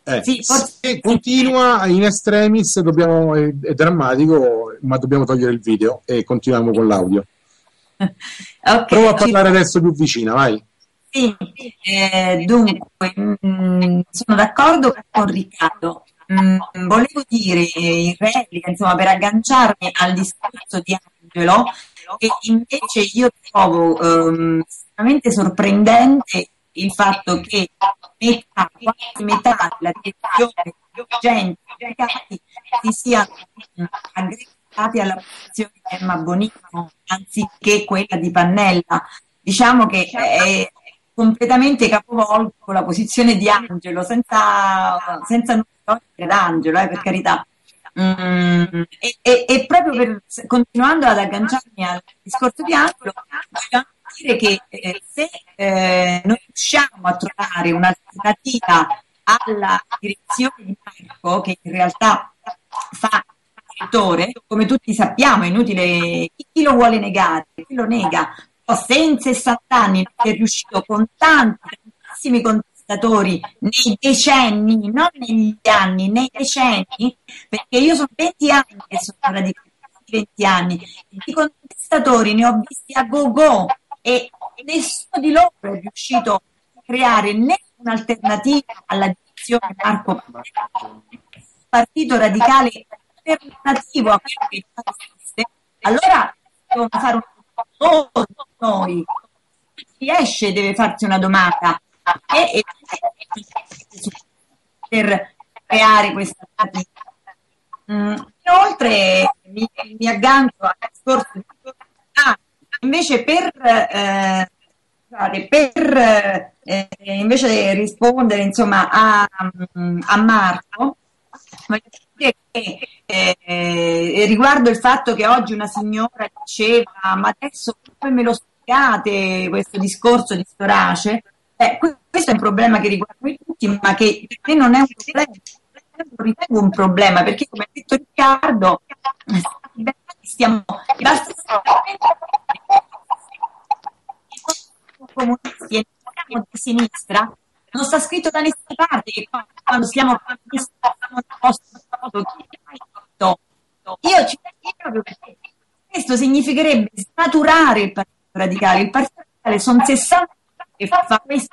Speaker 1: eh,
Speaker 3: sì, forse
Speaker 1: continua in extremis, dobbiamo, è, è drammatico, ma dobbiamo togliere il video e continuiamo con l'audio. <laughs>
Speaker 3: ok.
Speaker 1: Prova a
Speaker 3: ci-
Speaker 1: parlare adesso più vicina, vai.
Speaker 3: Sì, eh, dunque, mm, sono d'accordo con Riccardo. Mm, volevo dire in replica, insomma, per agganciarmi al discorso di Angelo, che invece io trovo ehm, estremamente sorprendente il fatto che metà, quasi metà della direzione impiegati si mm, aggregati alla posizione di Emma Bonino anziché quella di Pannella. Diciamo che è completamente capovolto la posizione di Angelo, senza, senza nulla togliere ad eh, per carità. Mm, e, e- e proprio per, continuando ad agganciarmi al discorso di Angelo, voglio dire che eh, se eh, noi riusciamo a trovare un'alternativa alla direzione di Marco, che in realtà fa direttore, come tutti sappiamo, è inutile, chi lo vuole negare, chi lo nega, se in 60 anni non è riuscito con tanti, tantissimi contestatori nei decenni, non negli anni, nei decenni, perché io sono 20 anni che sono radicale, 20 anni, di contestatori ne ho visti a go-go e nessuno di loro è riuscito a creare né un'alternativa alla direzione Marco partito radicale alternativo a quello che esiste, allora dobbiamo fare un noi. Chi riesce deve farsi una domanda e, per creare questa. Mm, Inoltre mi, mi aggancio al discorso di ah, invece per, eh, per eh, invece rispondere insomma a, a Marco voglio dire che eh, riguardo il fatto che oggi una signora diceva ma adesso come me lo spiegate questo discorso di Storace eh, que- questo è un problema che riguarda noi tutti ma che per me non è un problema non ritengo un problema perché come ha detto Riccardo stiamo comunisti e di sinistra non sta scritto da nessuna parte che quando posto giusto. io ci proprio perché questo significherebbe snaturare il partito radicale il partito radicale sono 60 che fa oggi.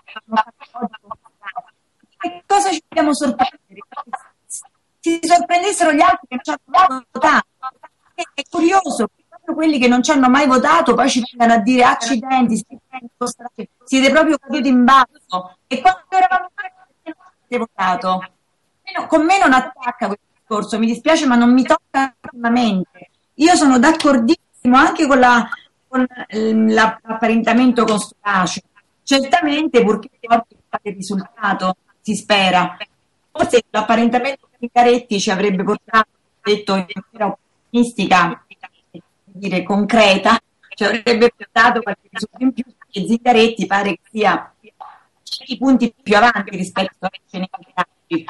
Speaker 3: che cosa ci dobbiamo sorprendere? Si sorprendessero gli altri che non ci hanno votato. È, curioso che quelli che non ci hanno mai votato poi ci vengano a dire accidenti siete, siete proprio caduti in basso e quando eravamo non avete votato? Con me non attacca questo discorso mi dispiace ma non mi tocca minimamente io sono d'accordissimo anche con, la, con la- l'apparentamento con Storace certamente purché porti qualche risultato si spera forse l'apparentamento di Caretti ci avrebbe portato detto in maniera optimistica dire concreta ci avrebbe portato qualche risultato in più perché Zingaretti pare che sia i punti più avanti rispetto a Ceneghi altri.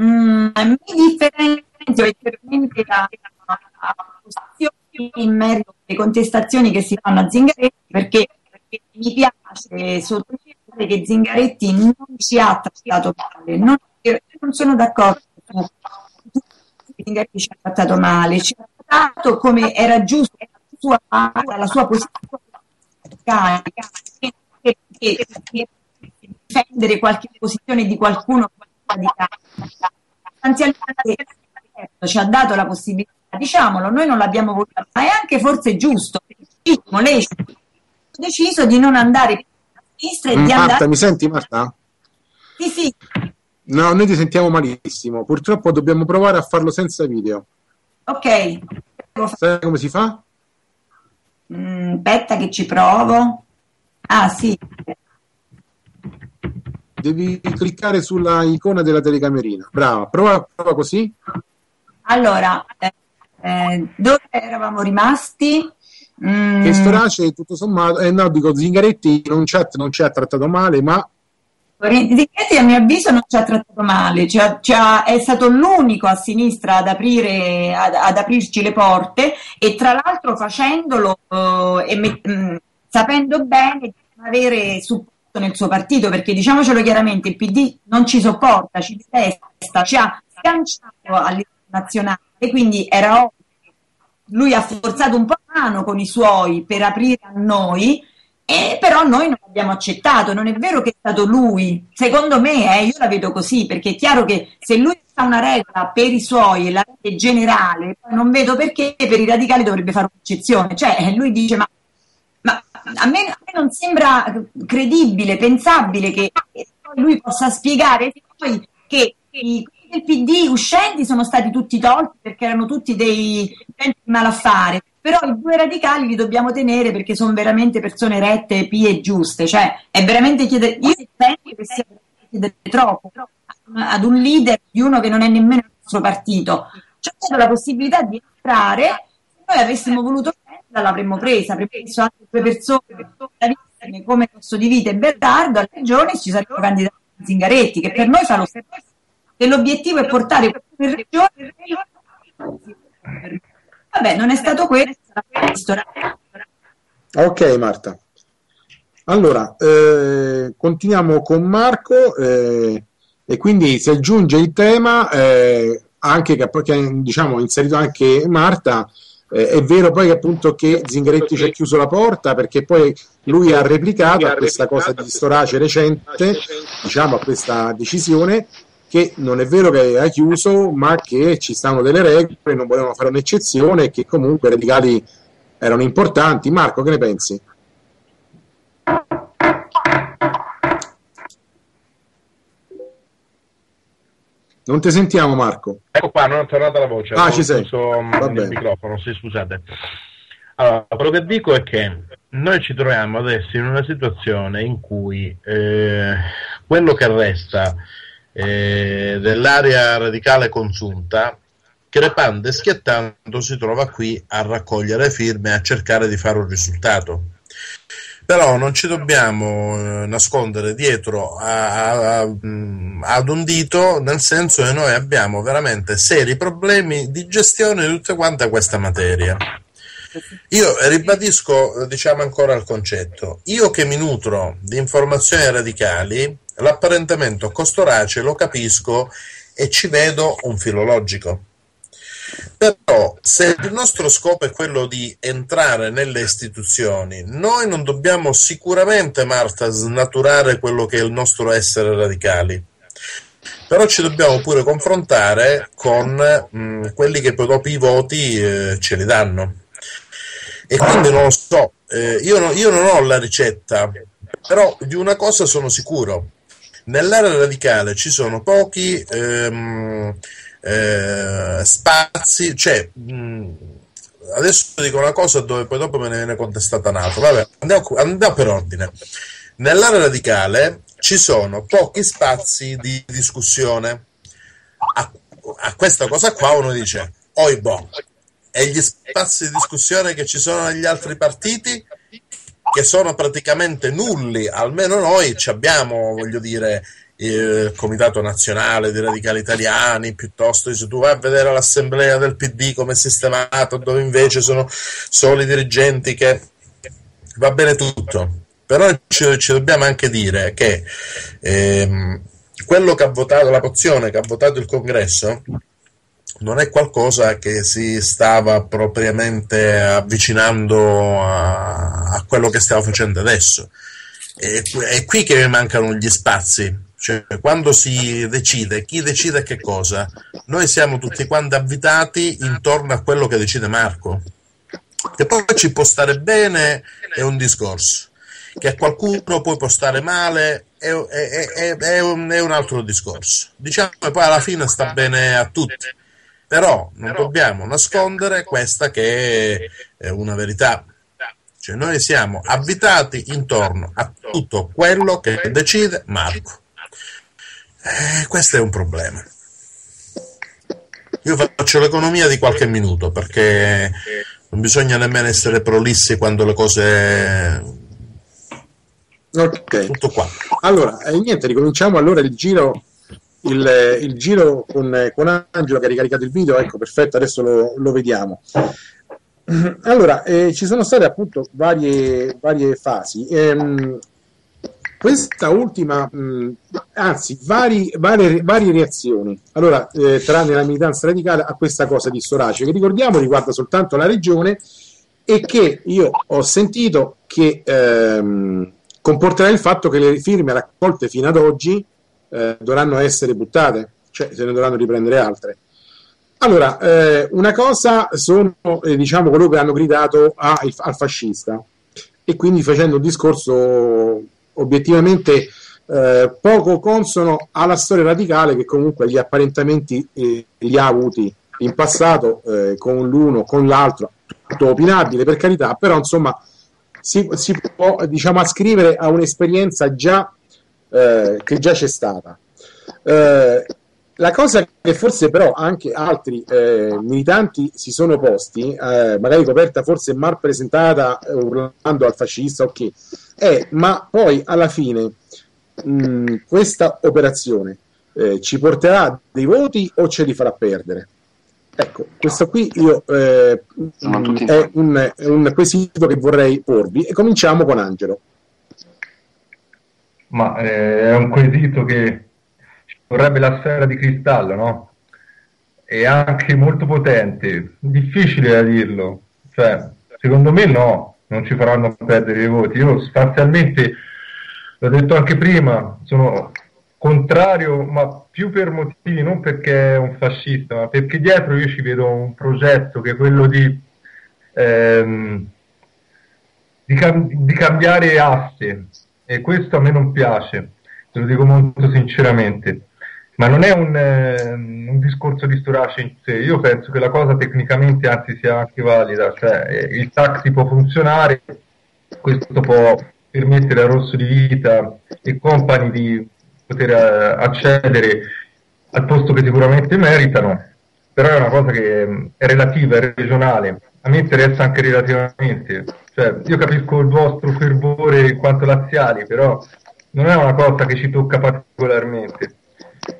Speaker 3: Mm, mi differenzio leggermente da da posizioni in merito alle contestazioni che si fanno a Zingaretti perché mi piace sottolineare che Zingaretti non ci ha trattato male, non, non sono d'accordo che Zingaretti ci ha trattato male, ci ha trattato come era giusto la sua, la sua posizione che difendere qualche posizione di qualcuno radicale. Sostanzialmente ci ha dato la possibilità, diciamolo, noi non l'abbiamo votato, ma è anche forse giusto. Ha deciso di non andare a sinistra e di
Speaker 1: Marta,
Speaker 3: andare...
Speaker 1: mi senti Marta?
Speaker 3: Sì, sì,
Speaker 1: No, noi ti sentiamo malissimo. Purtroppo dobbiamo provare a farlo senza video.
Speaker 3: ok.
Speaker 1: Sai come si fa?
Speaker 3: Mm, aspetta che ci provo. Ah, sì.
Speaker 1: Devi cliccare sulla icona della telecamerina. Brava, prova, prova così.
Speaker 3: Allora, eh, eh, dove eravamo rimasti?
Speaker 1: Mm. Che Storace, tutto sommato, eh, no, dico Zingaretti non ci, ha, non ci ha trattato male, ma
Speaker 3: Zingaretti a mio avviso non ci ha trattato male, ci ha, ci ha, è stato l'unico a sinistra ad, aprire, ad, ad, aprirci le porte e tra l'altro facendolo uh, e met, mh, mm, sapendo bene di avere supporto nel suo partito, perché diciamocelo chiaramente, il PD non ci sopporta, ci detesta, ci ha sganciato a livello nazionale, quindi era ovvio lui ha forzato un po' la mano con i suoi per aprire a noi, e però noi non abbiamo accettato. Non è vero che è stato lui, secondo me, eh, io la vedo così, perché è chiaro che se lui fa una regola per i suoi e la regola è generale, non vedo perché per i radicali dovrebbe fare un'eccezione. Cioè, lui dice: Ma, ma a, me, a, me, non sembra credibile, pensabile che lui possa spiegare poi che i del PD uscenti sono stati tutti tolti perché erano tutti dei malaffare, però i due radicali li dobbiamo tenere perché sono veramente persone rette, pie e giuste, cioè è veramente chiedere, io penso che sia chiedere troppo ad un leader di uno che non è nemmeno il nostro partito, cioè la possibilità di entrare, se noi avessimo voluto prenderla l'avremmo presa, avremmo messo altre due persone come Rosso di Vita e Bernardo alle regioni ci sarebbero candidati Zingaretti che per noi fa lo stesso e l'obiettivo è portare queste regioni vabbè non è stato questo
Speaker 1: ok Marta. Allora eh, continuiamo con Marco eh, e quindi si aggiunge il tema eh, anche che, che diciamo inserito anche Marta eh, è vero poi che appunto che Zingaretti ci ha chiuso la porta perché poi lui ha replicato a questa cosa di Storace recente, diciamo a questa decisione che non è vero che ha chiuso, ma che ci stanno delle regole, non volevano fare un'eccezione e che comunque i radicali erano importanti. Marco, che ne pensi? Non ti sentiamo, Marco.
Speaker 4: Ecco qua, non è tornata la voce.
Speaker 1: Ah, ci sei.
Speaker 4: il microfono, sì, scusate. Allora, quello che dico è che noi ci troviamo adesso in una situazione in cui eh, quello che resta eh, dell'area radicale consunta, crepando e schiattando si trova qui a raccogliere firme e a cercare di fare un risultato. Però non ci dobbiamo eh, nascondere dietro a, a, ad un dito, nel senso che noi abbiamo veramente seri problemi di gestione di tutta quanta questa materia. Io ribadisco, diciamo ancora il concetto, io che mi nutro di informazioni radicali, l'apparentamento costorace lo capisco e ci vedo un filologico. Però se il nostro scopo è quello di entrare nelle istituzioni, noi non dobbiamo sicuramente, Marta, snaturare quello che è il nostro essere radicali. Però ci dobbiamo pure confrontare con mh, quelli che poi dopo i voti eh, ce li danno. E quindi non lo so, eh, io, no, io non ho la ricetta, però di una cosa sono sicuro Nell'area radicale ci sono pochi ehm, eh, spazi, cioè mh, adesso dico una cosa dove poi dopo me ne viene contestata un'altra. Vabbè, andiamo, andiamo per ordine. Nell'area radicale ci sono pochi spazi di discussione. A, a questa cosa qua uno dice, oi boh, e gli spazi di discussione che ci sono negli altri partiti? Che sono praticamente nulli, almeno noi ci abbiamo, voglio dire, il Comitato Nazionale dei Radicali Italiani, piuttosto se tu vai a vedere l'assemblea del PD come è sistemato, dove invece sono solo i dirigenti che va bene tutto. Però ci, ci dobbiamo anche dire che ehm, quello che ha votato, la pozione che ha votato il congresso, non è qualcosa che si stava propriamente avvicinando a, a quello che stiamo facendo adesso. È, è, qui che mi mancano gli spazi. Cioè, quando si decide, chi decide che cosa? Noi siamo tutti quanti avvitati intorno a quello che decide Marco. Che poi ci può stare bene è un discorso, che a qualcuno poi può stare male è, è, è, un, è un altro discorso. Diciamo che poi alla fine sta bene a tutti però non Però, dobbiamo nascondere questa che è una verità. Cioè noi siamo avvitati intorno a tutto quello che decide Marco. Eh, questo è un problema. Io faccio l'economia di qualche minuto perché Non bisogna nemmeno essere prolissi quando le cose...
Speaker 1: Ok.
Speaker 4: Tutto qua.
Speaker 1: Allora, eh, niente, ricominciamo allora il giro, il, il giro con, con Angelo che ha ricaricato il video. Ecco, perfetto, adesso lo, lo vediamo. Allora, eh, ci sono state appunto varie, varie fasi. Ehm, questa ultima, mh, anzi, vari, varie, varie reazioni. Allora, eh, tranne la militanza radicale a questa cosa di Sorace, che ricordiamo riguarda soltanto la regione e che io ho sentito che ehm, comporterà il fatto che le firme raccolte fino ad oggi eh, dovranno essere buttate, cioè se ne dovranno riprendere altre. Allora, eh, una cosa sono eh, diciamo coloro che hanno gridato a, al fascista e quindi facendo un discorso obiettivamente eh, poco consono alla storia radicale che comunque gli apparentamenti eh, li ha avuti in passato eh, con l'uno, con l'altro, tutto opinabile per carità, però insomma si, si può diciamo ascrivere a un'esperienza già, eh, che già c'è stata. Eh, la cosa che forse però anche altri eh, militanti si sono posti, eh, magari coperta forse mal presentata, eh, urlando al fascista, ok, è ma poi alla fine mh, questa operazione ci porterà dei voti o ce li farà perdere? Ecco, questo qui io, è, un, è un quesito che vorrei porvi e cominciamo con Angelo.
Speaker 2: Ma eh, è un quesito che vorrebbe la sfera di cristallo, no? È anche molto potente, difficile da dirlo. Cioè, secondo me no, non ci faranno perdere i voti. Io parzialmente, l'ho detto anche prima, sono contrario, ma più per motivi, non perché è un fascista, ma perché dietro io ci vedo un progetto che è quello di, ehm, di, cam- di cambiare asse e questo a me non piace, te lo dico molto sinceramente. Ma non è un, eh, un discorso di Storace in sé, io penso che la cosa tecnicamente anzi sia anche valida, cioè eh, il taxi può funzionare, questo può permettere a Rosso di Vita e compagni di poter uh, accedere al posto che sicuramente meritano, però è una cosa che mm, è relativa, è regionale, a me interessa anche relativamente, cioè, io capisco il vostro fervore in quanto laziali, però non è una cosa che ci tocca particolarmente.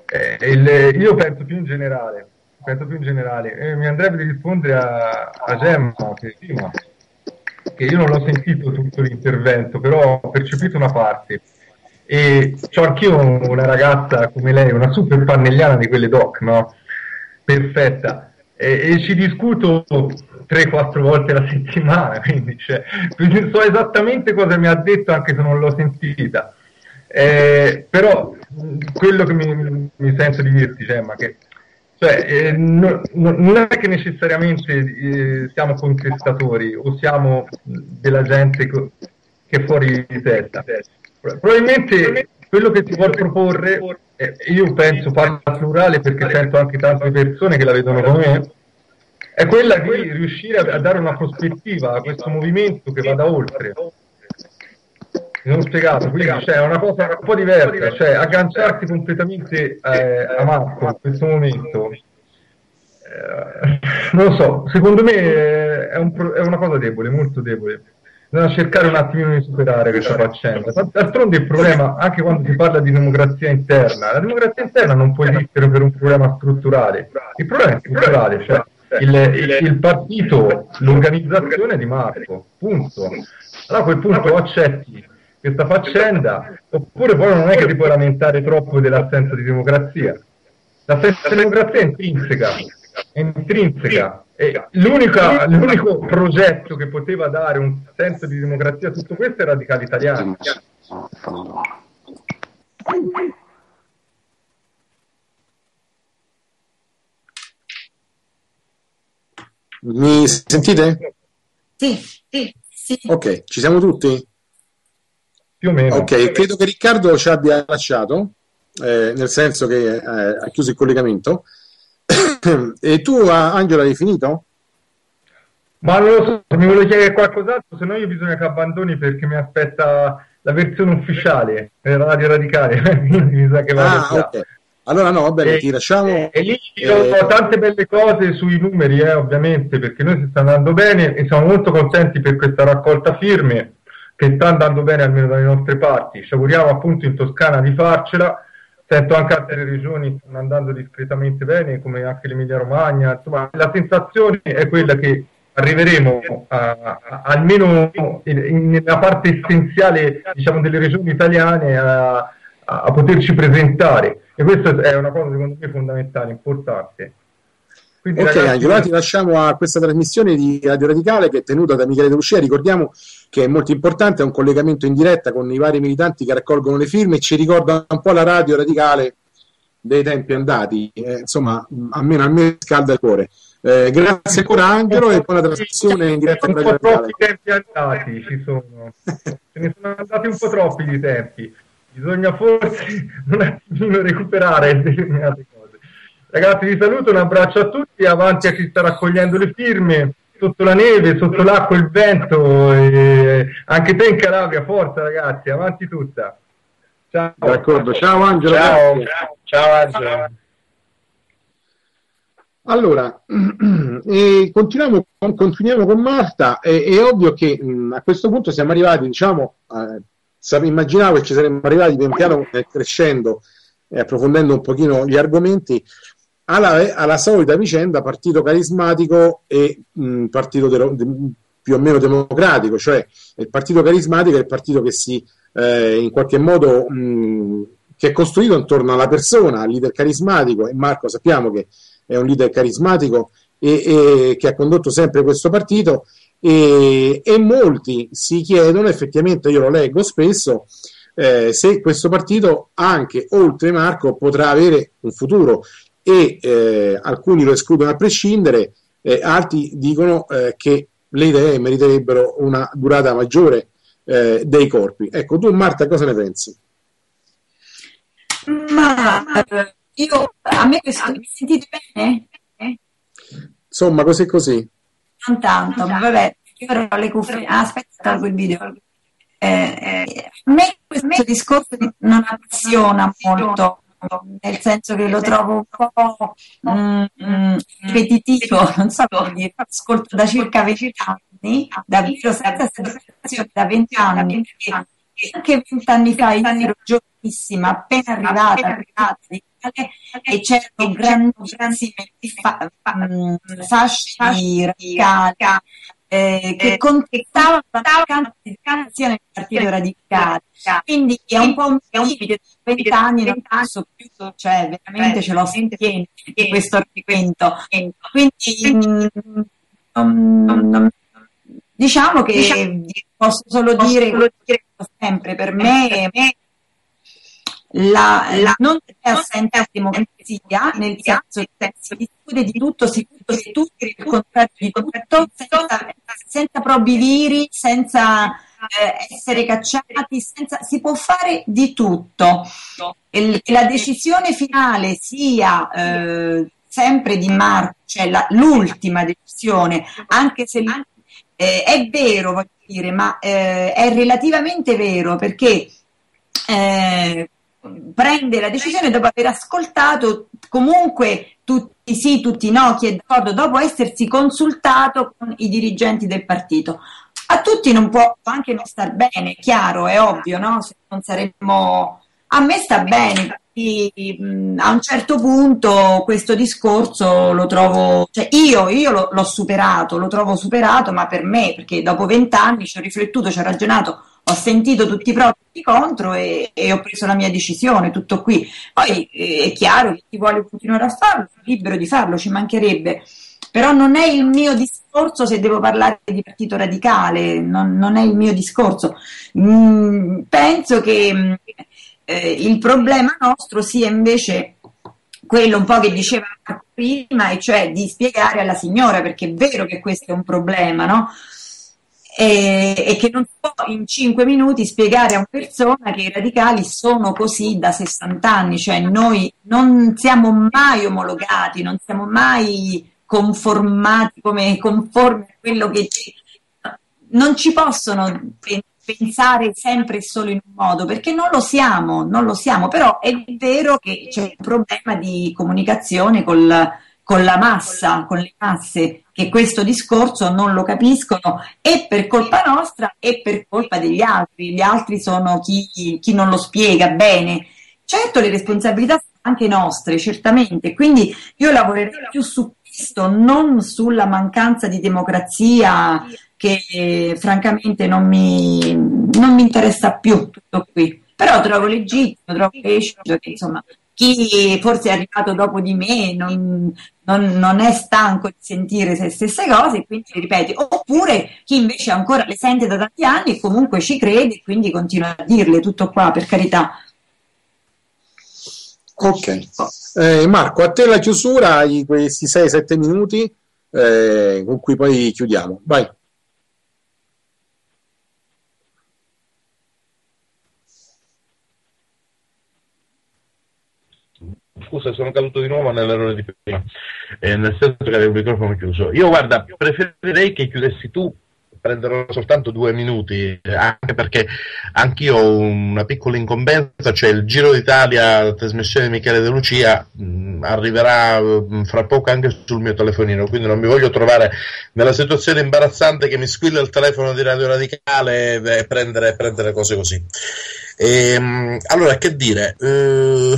Speaker 2: Eh, il, io penso più in generale, penso più in generale, eh, mi andrebbe di rispondere a, a Gemma, che, prima, che io non l'ho sentito tutto l'intervento, però ho percepito una parte. E ho anch'io una ragazza come lei, una super pannelliana di quelle doc, no? Perfetta. E, e ci discuto 3-4 volte la settimana, <laughs> quindi, cioè, so esattamente cosa mi ha detto anche se non l'ho sentita. Eh, però quello che mi, mi, sento di dirti, Gemma, che cioè, eh, no, no, non è che necessariamente eh, siamo contestatori o siamo della gente co- che è fuori di testa. Probabilmente quello che si vuole proporre, io penso parlo al plurale perché sento anche tante persone che la vedono come me, è quella di riuscire a, a dare una prospettiva a questo movimento che vada oltre mi sono spiegato, quindi cioè, è una cosa un po' diversa, cioè agganciarsi completamente eh, a Marco in questo momento, eh, non lo so, secondo me è, un, è, una cosa debole, molto debole. Bisogna cercare un attimino di superare questa faccenda. D'altronde il problema, anche quando si parla di democrazia interna, la democrazia interna non può esistere per un problema strutturale. Il problema è strutturale, cioè il, il, il partito, l'organizzazione di Marco, punto. Allora a quel punto accetti questa faccenda, oppure poi non è che ti puoi lamentare troppo dell'assenza di democrazia. L'assenza di democrazia è intrinseca, è intrinseca. E l'unico progetto che poteva dare un senso di democrazia a tutto questo è Radicali Italiani.
Speaker 1: Mi sentite?
Speaker 3: Sì, sì, sì.
Speaker 1: Ok, ci siamo tutti?
Speaker 2: più o meno.
Speaker 1: Ok, credo che Riccardo ci abbia lasciato, eh, nel senso che eh, ha chiuso il collegamento. <coughs> e tu, Angelo, hai finito?
Speaker 2: Ma non lo so, se mi vuole chiedere qualcos'altro, se no io bisogna che abbandoni perché mi aspetta la versione ufficiale della Radio Radicale, <laughs> mi sa che va
Speaker 1: ah, okay. Allora no, va bene, ti lasciamo.
Speaker 2: E lì
Speaker 1: Eh,
Speaker 2: ho tante belle cose sui numeri, eh, ovviamente, perché noi si sta andando bene e siamo molto contenti per questa raccolta firme che sta andando bene almeno dalle nostre parti. Ci auguriamo appunto in Toscana di farcela. Sento anche altre regioni stanno andando discretamente bene, come anche l'Emilia Romagna. Insomma, la sensazione è quella che arriveremo a- a- almeno nella parte essenziale diciamo, delle regioni italiane a- a poterci presentare e questa è una cosa secondo me fondamentale, importante. Quindi,
Speaker 1: Ok,
Speaker 2: ragazzi,
Speaker 1: Angelo, ti lasciamo a questa trasmissione di Radio Radicale che è tenuta da Michele De Lucia. Ricordiamo che è molto importante, è un collegamento in diretta con i vari militanti che raccolgono le firme e ci ricorda un po' la Radio Radicale dei tempi andati. Eh, insomma, mh, almeno a me scalda il cuore. Eh, grazie ancora Angelo e buona trasmissione in diretta con Radio Radicale.
Speaker 2: troppi tempi andati ci sono, ce ne sono andati un po' troppi di tempi. Bisogna forse <laughs> un attimino recuperare determinate. Ragazzi, vi saluto, un abbraccio a tutti, avanti a chi sta raccogliendo le firme, sotto la neve, sotto l'acqua, il vento, e anche te in Calabria, forza ragazzi, avanti tutta. Ciao.
Speaker 1: D'accordo, ciao Angelo.
Speaker 4: Ciao,
Speaker 1: grazie.
Speaker 4: ciao Angelo.
Speaker 1: Allora, eh, <clears throat> continuiamo, con, continuiamo con Marta. Eh, è ovvio che mh, a questo punto siamo arrivati, diciamo, eh, immaginavo che ci saremmo arrivati pian piano eh, crescendo e approfondendo un pochino gli argomenti alla, alla solita vicenda partito carismatico e mh, partito de- de- più o meno democratico, cioè il partito carismatico è il partito che si eh, in qualche modo mh, che è costruito intorno alla persona, al leader carismatico. E Marco sappiamo che è un leader carismatico e, e che ha condotto sempre questo partito. E, e molti si chiedono, effettivamente io lo leggo spesso, eh, se questo partito anche oltre Marco potrà avere un futuro e eh, alcuni lo escludono a prescindere, eh, altri dicono eh, che le idee meriterebbero una durata maggiore eh, dei corpi. Ecco, tu Marta cosa ne pensi?
Speaker 3: Ma eh, io, a me questo, mi sentite bene?
Speaker 1: Insomma, così così.
Speaker 3: Non tanto, ma vabbè, io ho le cuffie. Ah, aspetta, tolgo il video. Eh, eh, a me questo discorso non appassiona molto, nel senso che lo trovo un po' mm, mm, ripetitivo, non so come dire, ascolto da circa 20 anni, davvero senza soddisfazione da 20 anni, perché anche 20 anni fa io ero giovanissima, appena arrivata, arrivata. di Italia, e c'erano grandissime mm, fasci radicali eh, che contestavano la candidazione del Partito Radicale. Quindi è un po' un limite, 20 anni non posso più, cioè veramente ce l'ho pieno di questo argomento. Quindi mm, non- non- diciamo che posso solo dire sempre per me <laughs> la, la non c'è assenza di democrazia, nel senso che discute di tutto, si discute di tutto, il contrario di tutto, senza, senza probi viri, senza eh, essere cacciati, senza, si può fare di tutto. E la decisione finale sia eh, sempre di Marco, cioè la- l'ultima decisione, anche se eh, è vero, voglio dire, ma eh, è relativamente vero perché eh, prende la decisione dopo aver ascoltato comunque tutti sì, tutti no, chi è d'accordo, dopo essersi consultato con i dirigenti del partito. A tutti non può anche non star bene, chiaro, è ovvio, no? Se non saremmo... A me sta bene, a un certo punto questo discorso lo trovo, cioè io, io l'ho superato, lo trovo superato, ma per me, perché dopo vent'anni ci ho riflettuto, ci ho ragionato, ho sentito tutti i pro e tutti i contro e, e ho preso la mia decisione, tutto qui. Poi eh, è chiaro che chi vuole continuare a farlo è libero di farlo, ci mancherebbe. Però non è il mio discorso se devo parlare di partito radicale, non, non è il mio discorso. Mm, penso che mm, eh, il problema nostro sia invece quello un po' che diceva prima, e cioè di spiegare alla signora, perché è vero che questo è un problema, no? E, e che non può in 5 minuti spiegare a una persona che i radicali sono così da 60 anni, cioè noi non siamo mai omologati, non siamo mai conformati come conformi a quello che non ci possono pensare sempre e solo in un modo, perché non lo siamo, non lo siamo, però è vero che c'è un problema di comunicazione col, con la massa, con le masse, che questo discorso non lo capiscono e per colpa nostra e per colpa degli altri. Gli altri sono chi, chi non lo spiega bene. Certo, le responsabilità sono anche nostre, certamente, quindi io lavorerei più su questo, non sulla mancanza di democrazia che francamente non mi, non mi interessa più tutto qui. Però trovo legittimo, trovo lecito che insomma chi forse è arrivato dopo di me non, non, non, è stanco di sentire le stesse cose quindi le ripete, oppure chi invece ancora le sente da tanti anni e comunque ci crede e quindi continua a dirle tutto qua, per carità.
Speaker 1: Ok, eh, Marco, a te la chiusura, questi 6-7 minuti eh, con cui poi chiudiamo. Vai.
Speaker 4: Scusa, sono caduto di nuovo nell'errore di prima, eh, nel senso che avevo il microfono chiuso. Io guarda, preferirei che chiudessi tu, prenderò soltanto due minuti, anche perché anch'io ho una piccola incombenza, cioè il Giro d'Italia, la trasmissione di Michele De Lucia, mh, mm, arriverà mh, mm, fra poco anche sul mio telefonino, quindi non mi voglio trovare nella situazione imbarazzante che mi squilla il telefono di Radio Radicale e prendere, prendere cose così. E, ehm, allora, che dire? Uh,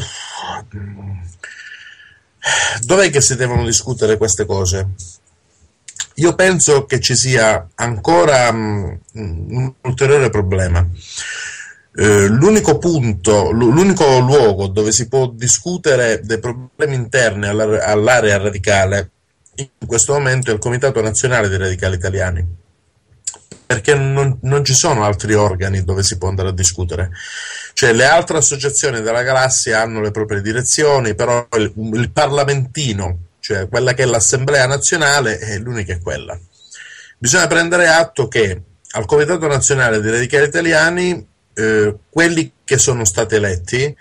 Speaker 4: dov'è che si devono discutere queste cose? Io penso che ci sia ancora um, un ulteriore problema. Uh, l'unico punto, l'unico luogo dove si può discutere dei problemi interni all'area radicale in questo momento è il Comitato Nazionale dei Radicali Italiani perché non, non, ci sono altri organi dove si può andare a discutere. Cioè, le altre associazioni della galassia hanno le proprie direzioni, però il, il parlamentino, cioè quella che è l'Assemblea nazionale, è l'unica è quella. Bisogna prendere atto che al Comitato Nazionale dei Radicali Italiani, eh, quelli che sono stati eletti,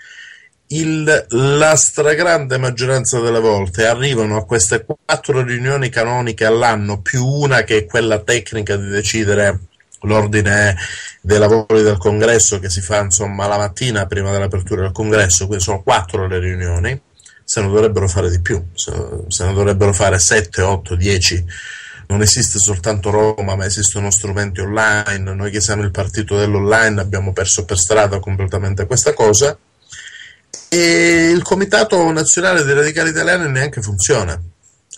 Speaker 4: il, la stragrande maggioranza delle volte arrivano a queste quattro riunioni canoniche all'anno, più una che è quella tecnica di decidere l'ordine dei lavori del congresso che si fa insomma la mattina prima dell'apertura del congresso, quindi sono quattro le riunioni, se ne dovrebbero fare di più, se, ne dovrebbero fare 7, 8, 10. Non esiste soltanto Roma, ma esistono strumenti online. Noi che siamo il partito dell'online abbiamo perso per strada completamente questa cosa e il Comitato Nazionale dei Radicali Italiani neanche funziona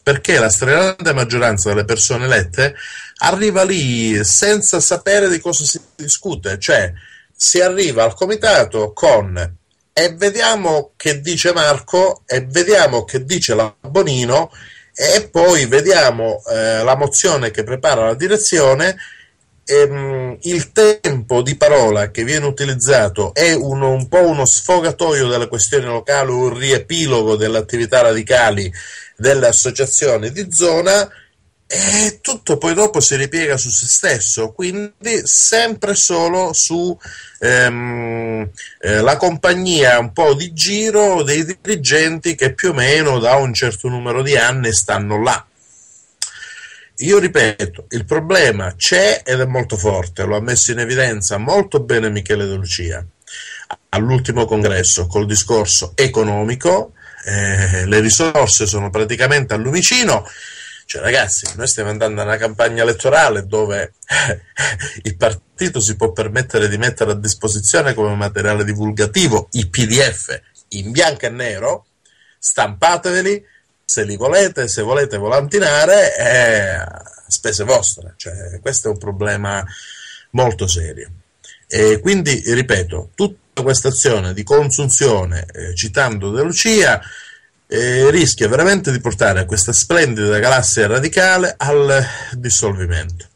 Speaker 4: perché la stragrande maggioranza delle persone elette arriva lì senza sapere di cosa si discute, cioè si arriva al comitato con e vediamo che dice Marco e vediamo che dice la Bonino e poi vediamo eh, la mozione che prepara la direzione ehm, il tempo di parola che viene utilizzato è uno, un po' uno sfogatoio delle questioni locali, un riepilogo delle attività radicali delle associazioni di zona e tutto poi dopo si ripiega su se stesso, quindi sempre solo su ehm, eh, compagnia un po' di giro dei dirigenti che più o meno da un certo numero di anni stanno là io ripeto, il problema c'è ed è molto forte, lo ha messo in evidenza molto bene Michele De Lucia all'ultimo congresso col discorso economico, eh, le risorse sono praticamente al lumicino. Cioè, ragazzi, noi stiamo andando a una campagna elettorale dove eh, il partito si può permettere di mettere a disposizione come materiale divulgativo i PDF in bianco e nero, stampateveli, se li volete, se volete volantinare, è spese vostre. Cioè, questo è un problema molto serio. E quindi, ripeto, tutta questa azione di consunzione, eh, citando De Lucia, eh, rischia veramente di portare questa splendida galassia radicale al dissolvimento.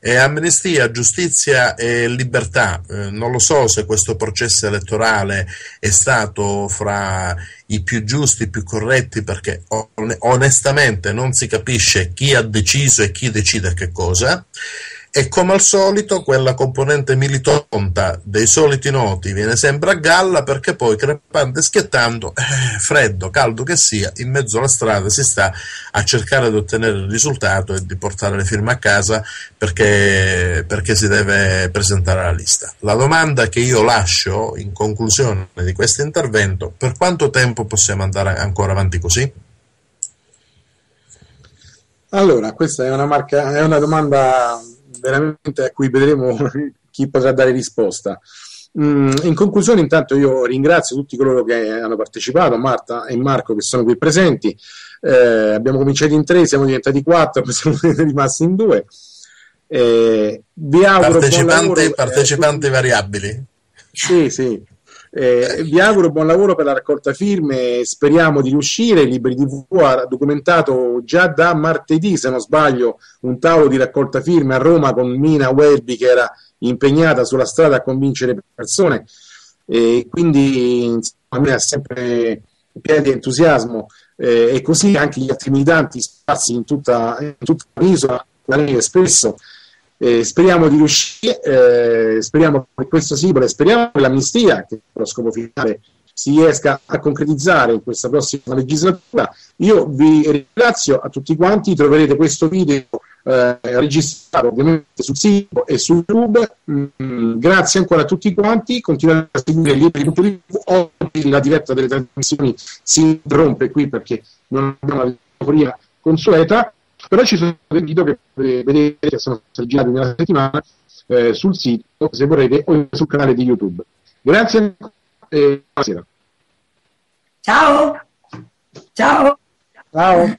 Speaker 4: E amnistia, giustizia e libertà. Eh, non lo so se questo processo elettorale è stato fra i più giusti, i più corretti, perché on- onestamente non si capisce chi ha deciso e chi decide che cosa. E come al solito quella componente militonta dei soliti noti viene sempre a galla perché poi crepante e schiettando, eh, freddo, caldo che sia, in mezzo alla strada si sta a cercare di ottenere il risultato e di portare le firme a casa perché, perché si deve presentare la lista. La domanda che io lascio in conclusione di questo intervento, per quanto tempo possiamo andare ancora avanti così?
Speaker 1: Allora, questa è una, marca, è una domanda veramente a cui vedremo <laughs> chi potrà dare risposta. Mm, in conclusione, intanto io ringrazio tutti coloro che hanno partecipato, Marta e Marco che sono qui presenti. Eh, abbiamo cominciato in tre, siamo diventati quattro, <laughs> poi siamo rimasti in due.
Speaker 4: Eh, vi auguro partecipanti, partecipanti variabili.
Speaker 1: Sì, sì. Eh, vi auguro buon lavoro per la raccolta firme, speriamo di riuscire. Libri TV ha documentato già da martedì, se non sbaglio, un tavolo di raccolta firme a Roma con Mina Welby che era impegnata sulla strada a convincere persone. E quindi insomma, a me ha sempre piede entusiasmo eh, e così anche gli altri militanti sparsi in tutta, in tutta l'isola, spesso eh, speriamo di riuscire, eh, speriamo che questo simbolo, speriamo che l'amnistia, che è lo scopo finale, si riesca a concretizzare in questa prossima legislatura. Io vi ringrazio a tutti quanti, troverete questo video eh, registrato ovviamente sul sito e su YouTube. Mm, grazie ancora a tutti quanti, continuate a seguire il libri.tv. Oggi la diretta delle trasmissioni si interrompe qui perché non abbiamo la teoria consueta però ci sono dei video che vedete che sono stati girati nella settimana eh, sul sito se vorrete o sul canale di YouTube. Grazie e buonasera.
Speaker 3: Ciao. Ciao.
Speaker 1: Ciao.